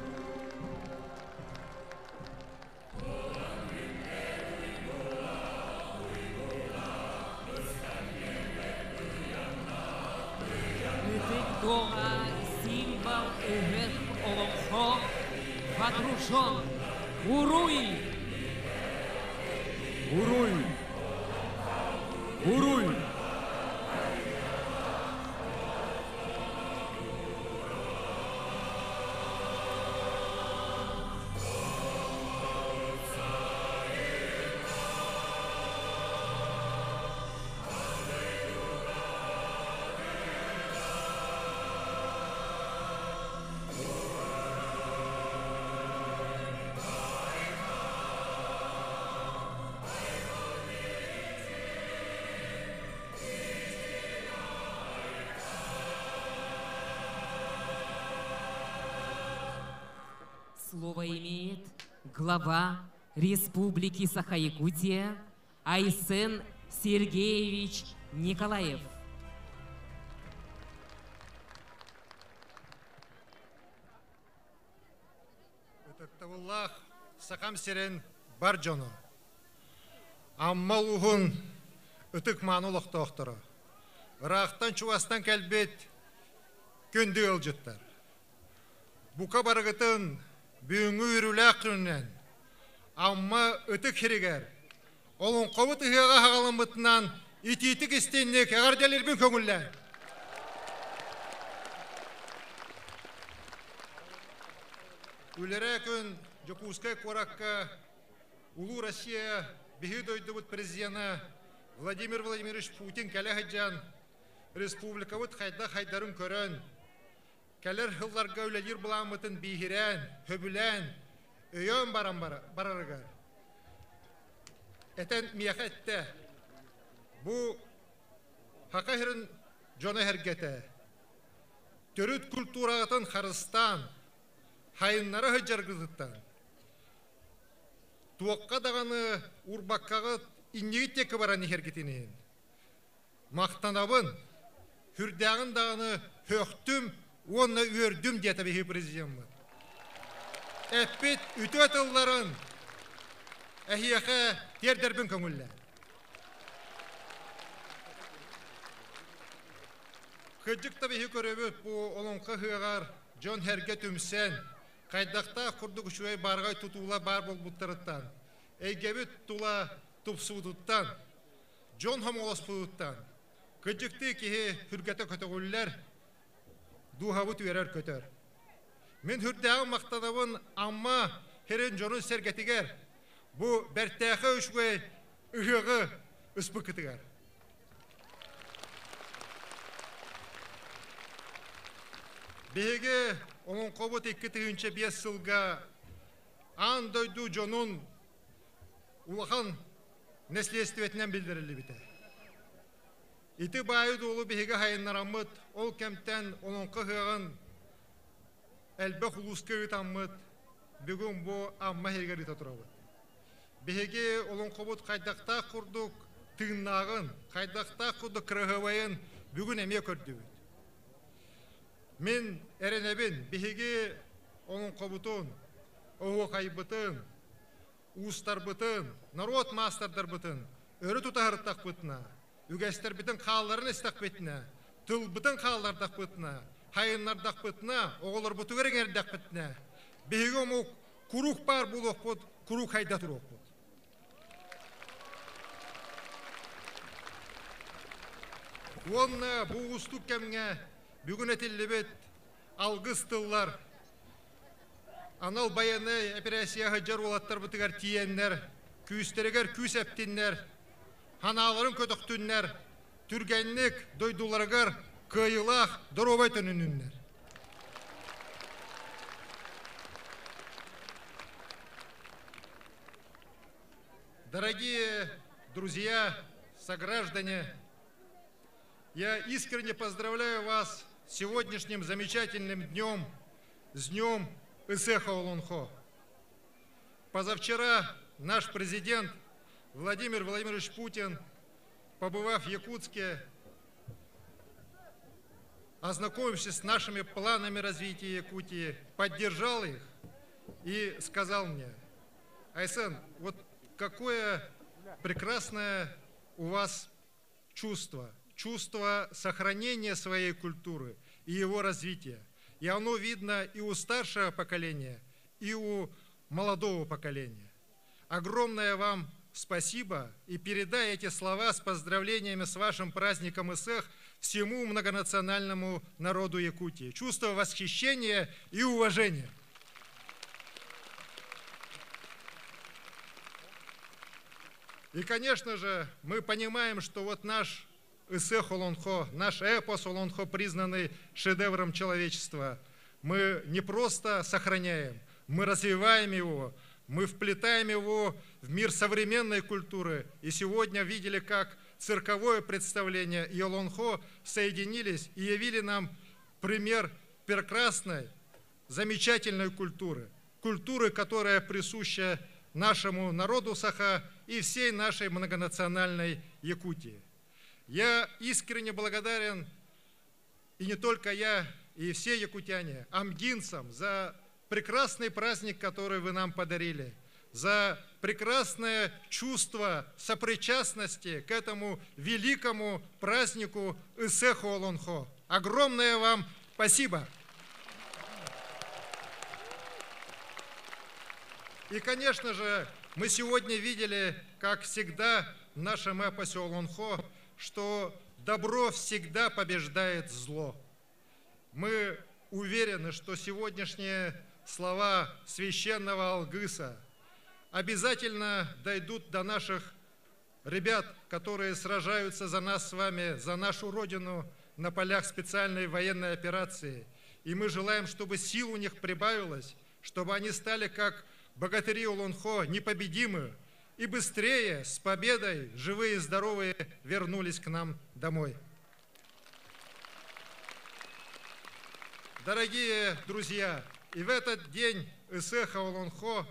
Ытык-Дога символ УГЭХ Олонхо водружен. Уруй! Уруй! Уруй! Глава Республики Саха-Якутия Айсен Сергеевич Николаев. Өтөттәвуллах сақам серен бар жону. Амма уғын үтік ману лоқтоқтыры. Рақтан чуастан кәлбет өлжіттар. Бука барығытын бүйіңі үріләк күннен. Амма үтік херегер. Олың қобыт ұхыға хағалын бұтынан ититік істенне кәғарделербін көңіллән. Үлерә күн Жокускай коракка Улу Россия биһи дойдубут президенты Владимир Владимирович Путин кәлә хаҗан республикабыт хайда хайдарын көрөн кәлер хылларга үләлер буламытын биһирән, хөбүлән, өйөн баран барарга. Этен мияхәттә бу хакаһирин жона хәргәтә. Төрүт культурагатын Харыстан, хайыннары хөджаргызыттан. Туаққа дағаны урбаққағы иннегіттекі баран ехергетінен. Мақтанабын, хүрдәғын дағаны хөқтім, онны өрдім деді бейі президент. Әппет үті атылларын әхияқы тердербін көңілі. Кыджык табихи көрөбүт бу олонқа хыгар Джон Херге түмсен, кайдакта курдук үшуай баргай тутуула бар болбуттарыттан, эйгебит тула тупсуудуттан, Джон хамолоспудуттан, кыджыкты кихи хүргете көтөгүллер духабыт үйерер көтөр. Мен хүрдәгы мақтанабын амма херен жону сергетигер, бу бәртәхі үшуай ыгығы ыспы кытыгар. Беге onun kovut iki tığınça bir sılga an doydu jonun улахан неследствиетинен билдирили бите. Ити байы долу биһиге хайыннараммыт, ол кемтен олонқы хыгын әлбә хулуска ытаммыт, бүгүн бу амма хергер ита турабыт. Биһиге олонқы бут кайдакта курдук тыыннагын, кайдакта курдук кырыгыбайын бүгүн эме көрдүбүт. Мен эренебин биһиге олонқы бутун, оу кайбытын, устар бытын, народ мастардар бытын, өрі тұтағырттақ бытына, үгәстер бітін қалларын істақ бетіне, тұл бытын қаллардақ бытына, хайыннардақ бытына, оғылар бұты өреңердақ бітіне, бейгі ому күрух бар бұл оқпыд, күрух хайда тұр. Онна бұл ұстық кәміңе бүгін әтілі бет алғыз тыллар, Анал баяны операцияға жар олаттар бұтығар тиеннер, күйістерегер күйіс әптіннер, ханаларын көтіқтіннер, түргенлік дойдуларығар кыйылақ дұробай түнініннер. Дорогие друзья, сограждане, я искренне поздравляю вас с сегодняшним замечательным днем, с днем Исеха Олонхо. Позавчера наш президент Владимир Владимирович Путин, побывав в Якутске, ознакомившись с нашими планами развития Якутии, поддержал их и сказал мне, Айсен, вот какое прекрасное у вас чувство, чувство сохранения своей культуры и его развития. И оно видно и у старшего поколения, и у молодого поколения. Огромное вам спасибо и передай эти слова с поздравлениями с вашим праздником Исех всему многонациональному народу Якутии. Чувство восхищения и уважения. И, конечно же, мы понимаем, что вот наш Исех Олонхо, наш эпос Олонхо, признанный шедевром человечества, мы не просто сохраняем, мы развиваем его, мы вплетаем его в мир современной культуры. И сегодня видели, как цирковое представление и Олонхо соединились и явили нам пример прекрасной, замечательной культуры. Культуры, которая присуща нашему народу Саха и всей нашей многонациональной Якутии. Я искренне благодарен, и не только я, и все якутяне, амгинцам за прекрасный праздник, который вы нам подарили, за прекрасное чувство сопричастности к этому великому празднику Исеху Олонхо. Огромное вам спасибо! И, конечно же, мы сегодня видели, как всегда, в нашем эпосе Олонхо, что добро всегда побеждает зло. Мы уверены, что сегодняшние слова священного Алгыса обязательно дойдут до наших ребят, которые сражаются за нас с вами, за нашу Родину на полях специальной военной операции. И мы желаем, чтобы сил у них прибавилось, чтобы они стали как богатыри Улунхо, непобедимы, и быстрее, с победой, живые и здоровые, вернулись к нам домой. Дорогие друзья, и в этот день Исеха Олонхо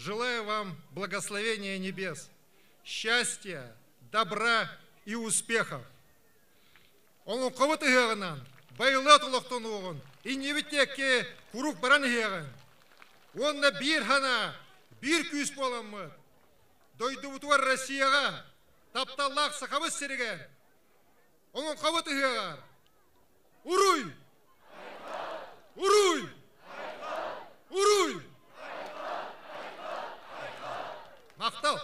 Желаю вам благословения небес, счастья, добра и успехов. Он у кого-то қовыты хеғынан, байлы тұлықтын оғын, инебіттекке күрік баран хеғын. Онда бір хана, бір күйіс боламы. Дойдыбытуар Россияға, тапталлақ Он у кого-то хеғар. Уруй! Уруй! Уруй! Мақтал!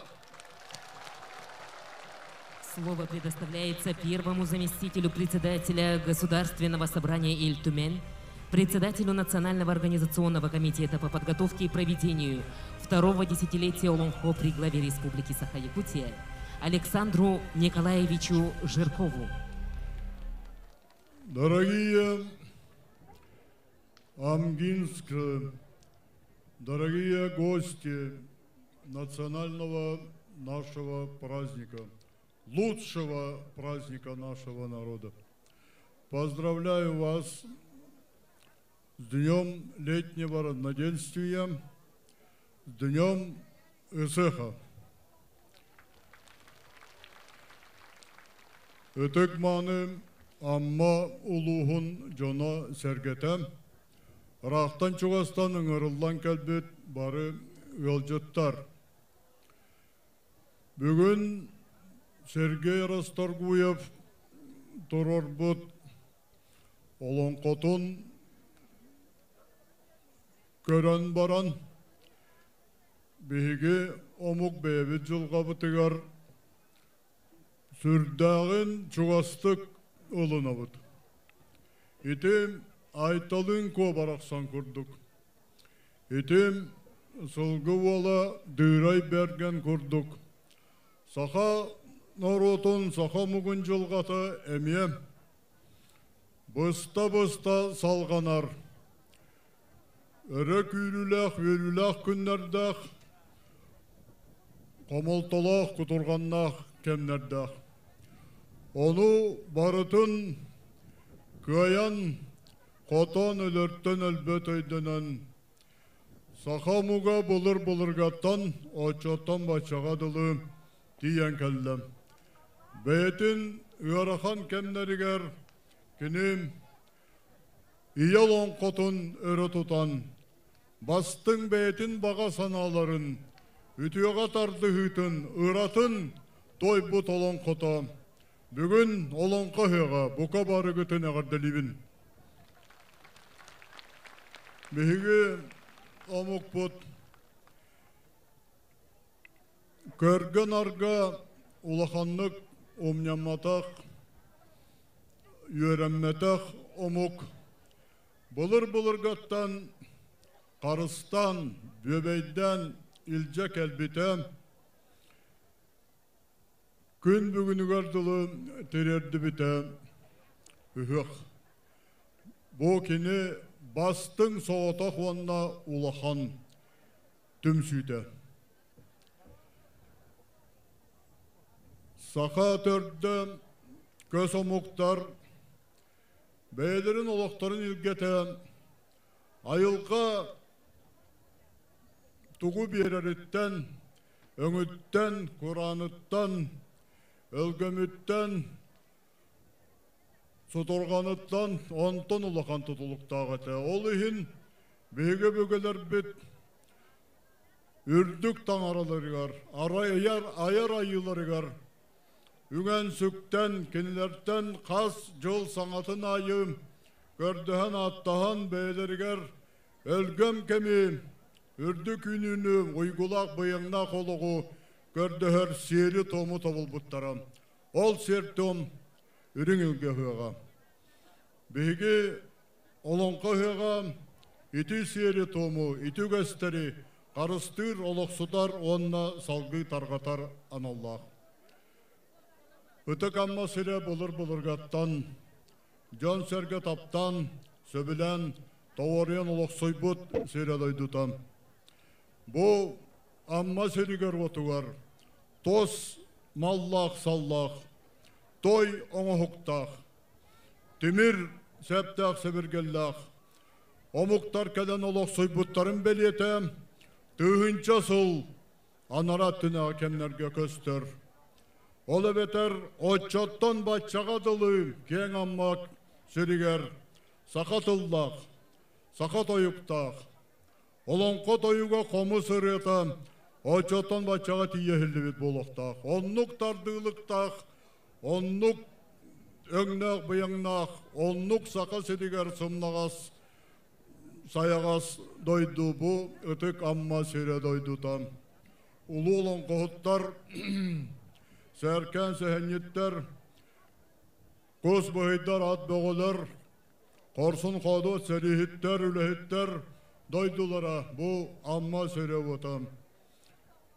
Слово предоставляется первому заместителю председателя Государственного собрания Иль-Тюмень, председателю Национального организационного комитета по подготовке и проведению второго десятилетия Олонхо при главе Республики Саха-Якутия Александру Николаевичу Жиркову. Дорогие Амгинск, дорогие гости национального нашего праздника, лучшего праздника нашего народа. Поздравляю вас с Днем летнего равноденствия, с Днем Исеха. Өтік маны амма улуғын жона сәргетем, рақтан чуғастан ыңырылдан кәлбет бары өлжеттар. Бүгін Сергей Расторгуев тұрорбұт олонқотын көрін баран биһиги омук бэбит жылгабытыгар сүрдәғын чугастык ылынабыт. Итим айталын ко барақсан курдук. Итим сылгы вала дырай берген курдук. Саха норотун саха мугун жылгаты эмием. Бұста-бұста салғанар. Өрі күйліләқ, өріләқ күннердәқ, қомылтылақ құтырғаннақ кемнердәқ. Оны барытын көян қотан өлірттен әлбет өйдінен, сақамуға бұлыр-бұлырғаттан очоттан бачаға дылы тиен кәлдім. Бәйтін ұярахан кемнерігер Кинем иялон қотын өрі тұтан, бастың бәйтін баға саналарын, үтіоға тарды хүтін, ұратын той бұт олон қота. Бүгін олон қығыға бұқа бары күтін әғардалибін. Бігігі омық бұт. Көрген арға улаханлық омняматақ үйренметақ омук. Бұлыр-бұлырғаттан қарыстан бөбейден илже кәлбітем күн бүгінігер дылы терерді бітем үхіқ бұ кені бастың соғытақ онна улахан түмсүйді сақа төрді көз омуктар бәйлерін олықтарын илгетен, айылға тугу береріттен, өңіттен, құраныттан, өлгөміттен, сұтырғаныттан, онтон ұлақан тұтылықтағыты. Ол үйін беге бөгелер бет, үрдік таңараларығар, Үңән сүктен, кенілерттен қас жол саңатын айым, көрдіған аттахан бәйлергер, өлгөм кеми, үрді күнүні ұйгулақ бұйыңна қолығы, көрдіғір сері тому бұттарам. Ол сертом үрің үлге høға. Беге олонқы høға, ити сері тому, ити көстері, қарыстыр олықсудар онна салғы тарғатар аналлах. Үтік амма сире бұлыр бұлырғаттан, жон серге таптан, сөбілен, тауариян олық сойбұт сире дойдутам. Бұ амма сиригер отуғар, тос маллақ саллақ, той оңы хуқтақ, тимир сәптақ сәбіргеллақ, омуқтар кәден олық сойбұттарын белетем, түйінші сыл, анара түні кемнерге көстір. Олы бетер отчоттон батчаға дылы кең аммак сүрігер, сақатыллақ, сақат ойықтақ. Олонқо тойуға қомы сұрета, Очотон бачаға тиехілдібет болуқтақ. Оннук тардылықтақ, оннук өңнақ бұяңнақ, оннук сақа седігер сымнағас, саяғас дойду бұ, үтік амма сөре дойду там. Улу олон қоғыттар, сәркен сәхенеттер, көз бұхайдар ат боғылар, Корсун ходу сәрихиттер, үләхиттер, дойдулара бұ амма сөре отам.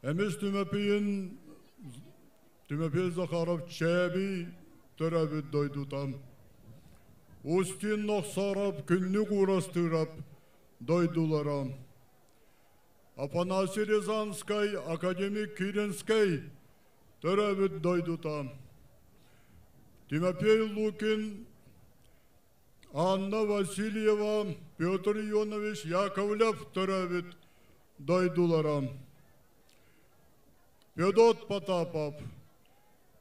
Эмес түмәпейін, түмәпей Захаров чәби төрәбі дойдутам. Устин нохсарап, күнні құрастырап, дойдуларам. Апанасий Рязанскай, академик Киренскай, төрәбі дойдутам. Тимофей Лукин, Анна Васильева, Петр Ионович Яковлев, төрәбіт дойдуларам. Федот Потапов,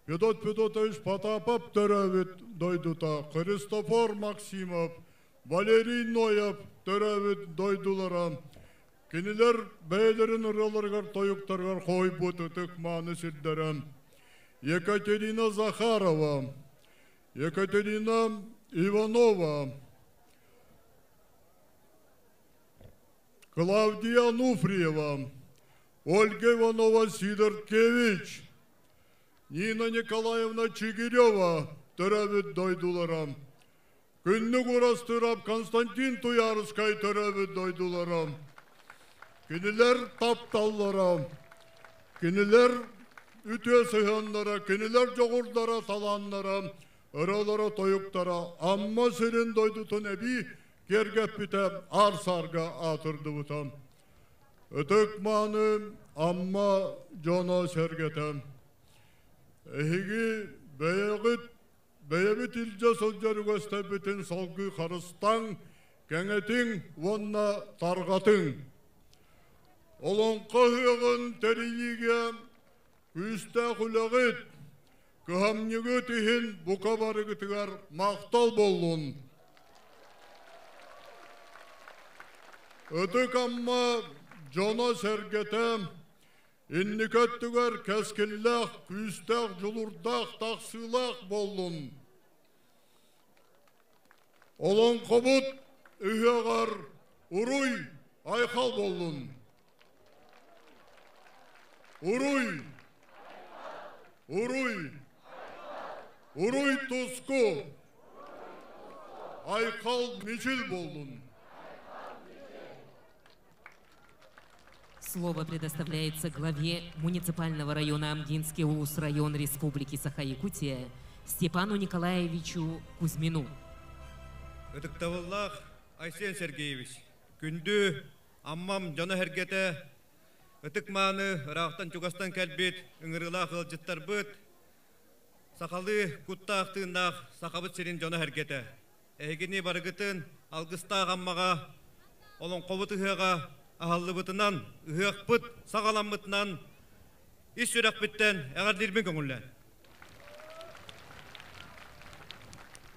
Федот Федотович Потапов төрәбіт дойдута. Христофор Максимов, Валерий Ноев төрәбіт дойдуларам. Кенелер бәйлерін ұраларғар тойықтарғар қой бұтытық маны сілдерім. Екатерина Захарова, Екатерина Иванова, Клавдия Нуфриева, Ольга Иванова Сидоркевич, Нина Николаевна Чигирева, төрәбіт дойдуларам. Күнні құрастырап Константин Туярыскай төрәбіт дойдуларам. Günüler taptallara, günüler ütüye sıyanlara, günüler çoğurlara salanlara, Öralara toyuktara, amma senin doydutun ebi, gergep bite, ar sarga atırdı butam. Ötök manı, amma cana sergetem. Ehigi beyegit, beyebit ilce solcarı göstebitin salgı karıstan, genetin, vonna targatın. Олонқа хыгын тәрейіге күсті құлағыт, күхамнегі тихін бұқа барығытығар мақтал болуын. Өтік амма жона сәргетем, инникеттігер кәскілләқ, күстәқ, жұлырдақ, тақсылақ болуын. Олон қобыт үйеғар ұруй айқал болуын. Уруй! Уруй! Уруй туску! Айқал мечіл болдun. Слово предоставляется главе муниципального района Амгинский УС район Республики Саха-Якутия Степану Николаевичу Кузьмину. Ыдыктавыллах Айсен Сергеевич, күнді аммам жана хергете Ытык маны рахтан чугастан кәлбет, ыңырыла қылжыттар бұт, сақалы кутта ақтығындақ сақабыт серин жона хәргеті. Әйгені барығытын алғыстақ аммаға, олон қобыт ұхыға ағалды бұтынан, ұхық бұт сағалан бұтынан, ис жүрек біттен әғар көңілі.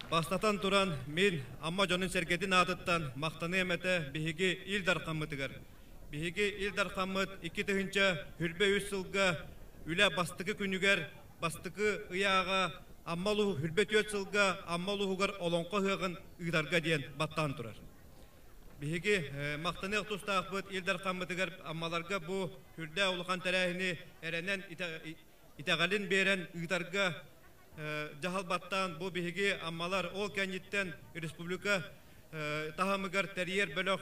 Бастатан туран мен амма жонын сәргетін атыттан мақтаны әмәті бігіге ил. Биһиги Илдар Хаммыт икки тыһынча хүрбе үс сылга үлә бастыкы күнүгер бастыкы ыяга аммалу хүрбе төт аммалу хугар олонко хыгын ыдарга диен баттан турар. Биһиги мактаны тустаакпыт Илдар Хаммытыгар аммаларга бу хүрдә улхан тәрәһини эренен итәгалин берен ыдарга жахал баттан бу биһиги аммалар ол кәнниттен республика таһамыгар тәрьер бөлөх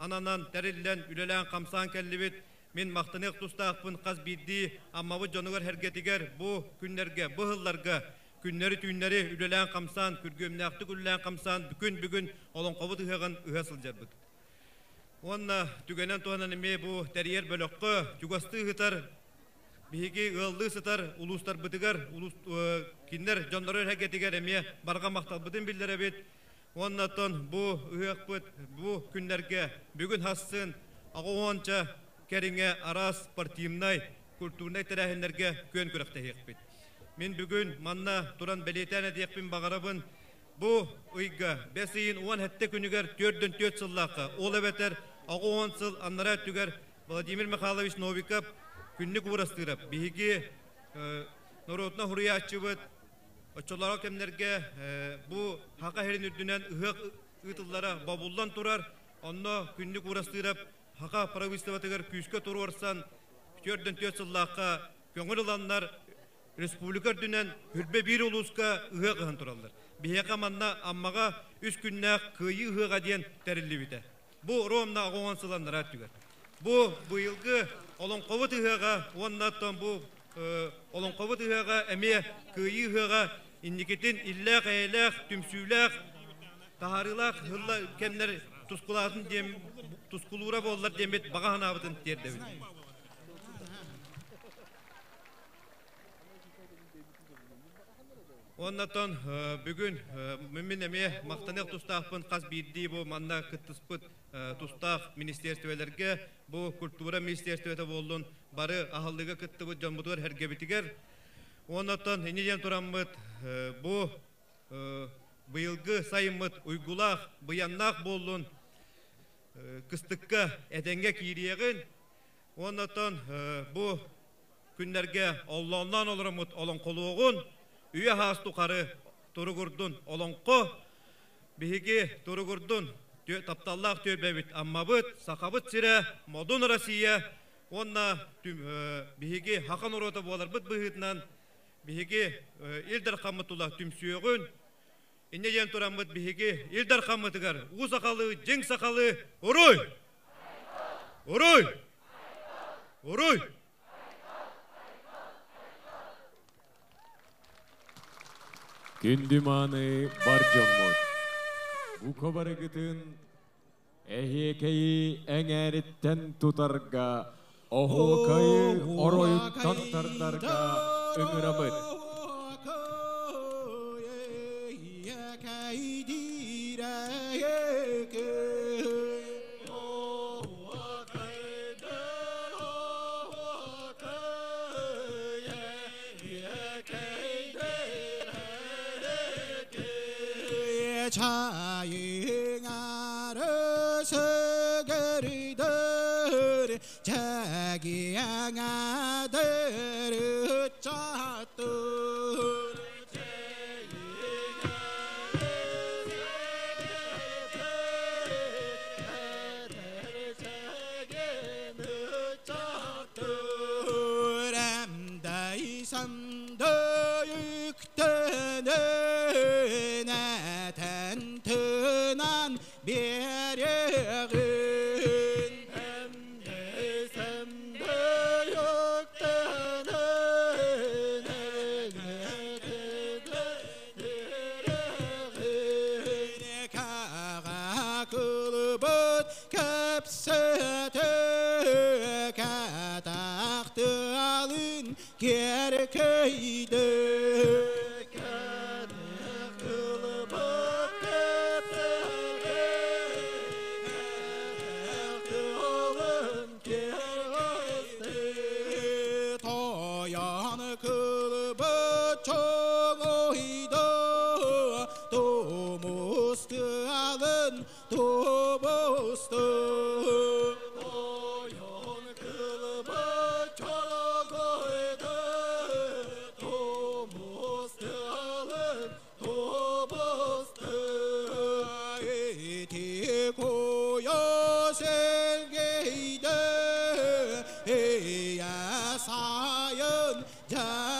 ананан тәриллен үлелән камсан кәллибит. Мен мақтанык тустаакпын каз бидди аммабы жонугар хергетигер бу күннерге бу хылларга. Күннери түйнери үлелән камсан күргөмнәкты күллән камсан бүкүн бүгүн олон кобут ыгын ыга сылжарбыт онна түгенен туанан эме бу тәрьер бөлөккө жүгасты ыгытар биһиги ылды сытар улустар бытыгар улус киннер жоннору хергетигер эме барга макталбытын билдеребит Оннатон бу ыякпыт бу күннәргә бүген хассын агуанча кәреңе арас партиямнай культурнай тәрәһеннәргә көн күрәктә якпыт. Мин бүген манна туран белетәне диякпин багарабын бу уйга бесин уан хәтте күнүгәр төрдөн төт сыллакка ол әбәтер агуан сыл аннара түгәр Владимир Михайлович Новиков күннүк урастырап биһиги норотна хуруячыбыт очолара кемнерге бу хака херин үрдүнен ыһык ытыллара бабулдан турар. Онно күннүк урастырап хака правительствотыгар күүскө туруорсан төрдөн сыллаакка көңүл ыланнар республика дүнен хүрбе бир улуска ыһык ыһын тураллар. Биһиэка манна аммага үс күннээх кыйы ыһыга диэн териллибите бу ромна агоон сыланнара түгер бу быйылгы олонкобут ыһыга уоннаттон бу олонкобут ыһыга эме кыйы ыһыга инникитин иллээх эйлээх түмсүүлээх тахарылаах хылла кемнер тускулаатын дем тускулуура боллар демет бага ханаабытын тердебит Оннатон бүгүн мүмін әме мақтанық тұстақпын қаз бейді бұл манна күттіспіт тұстақ министерствелерге бұл культура министерстветі болдың бары ағалдығы күтті бұл жамбудыр Оннатон енеден тұрамыт бұл бұйылғы сайымыт ұйгулақ, бұяннақ болдың кыстыққа әденге кейриегін. Оннатон бұл күндерге Аллахнан олырымыт олон қолуығын Үйе хасту қары тургурдун олонқо биһиги тургурдун тапталлах төбебит аммабыт сақабыт сире модун Россия онна биһиги хақан урота болар бит быһытнан биһиги илдер қамытула түмсүйөгүн инне жен турамыт биһиги илдер қамытыгар у сақалы жең сақалы уруй уруй уруй Күндүманы бар 어호가의 어로육 덕다르다르가 응으라붓 어호가의 야가이디라의 그 ja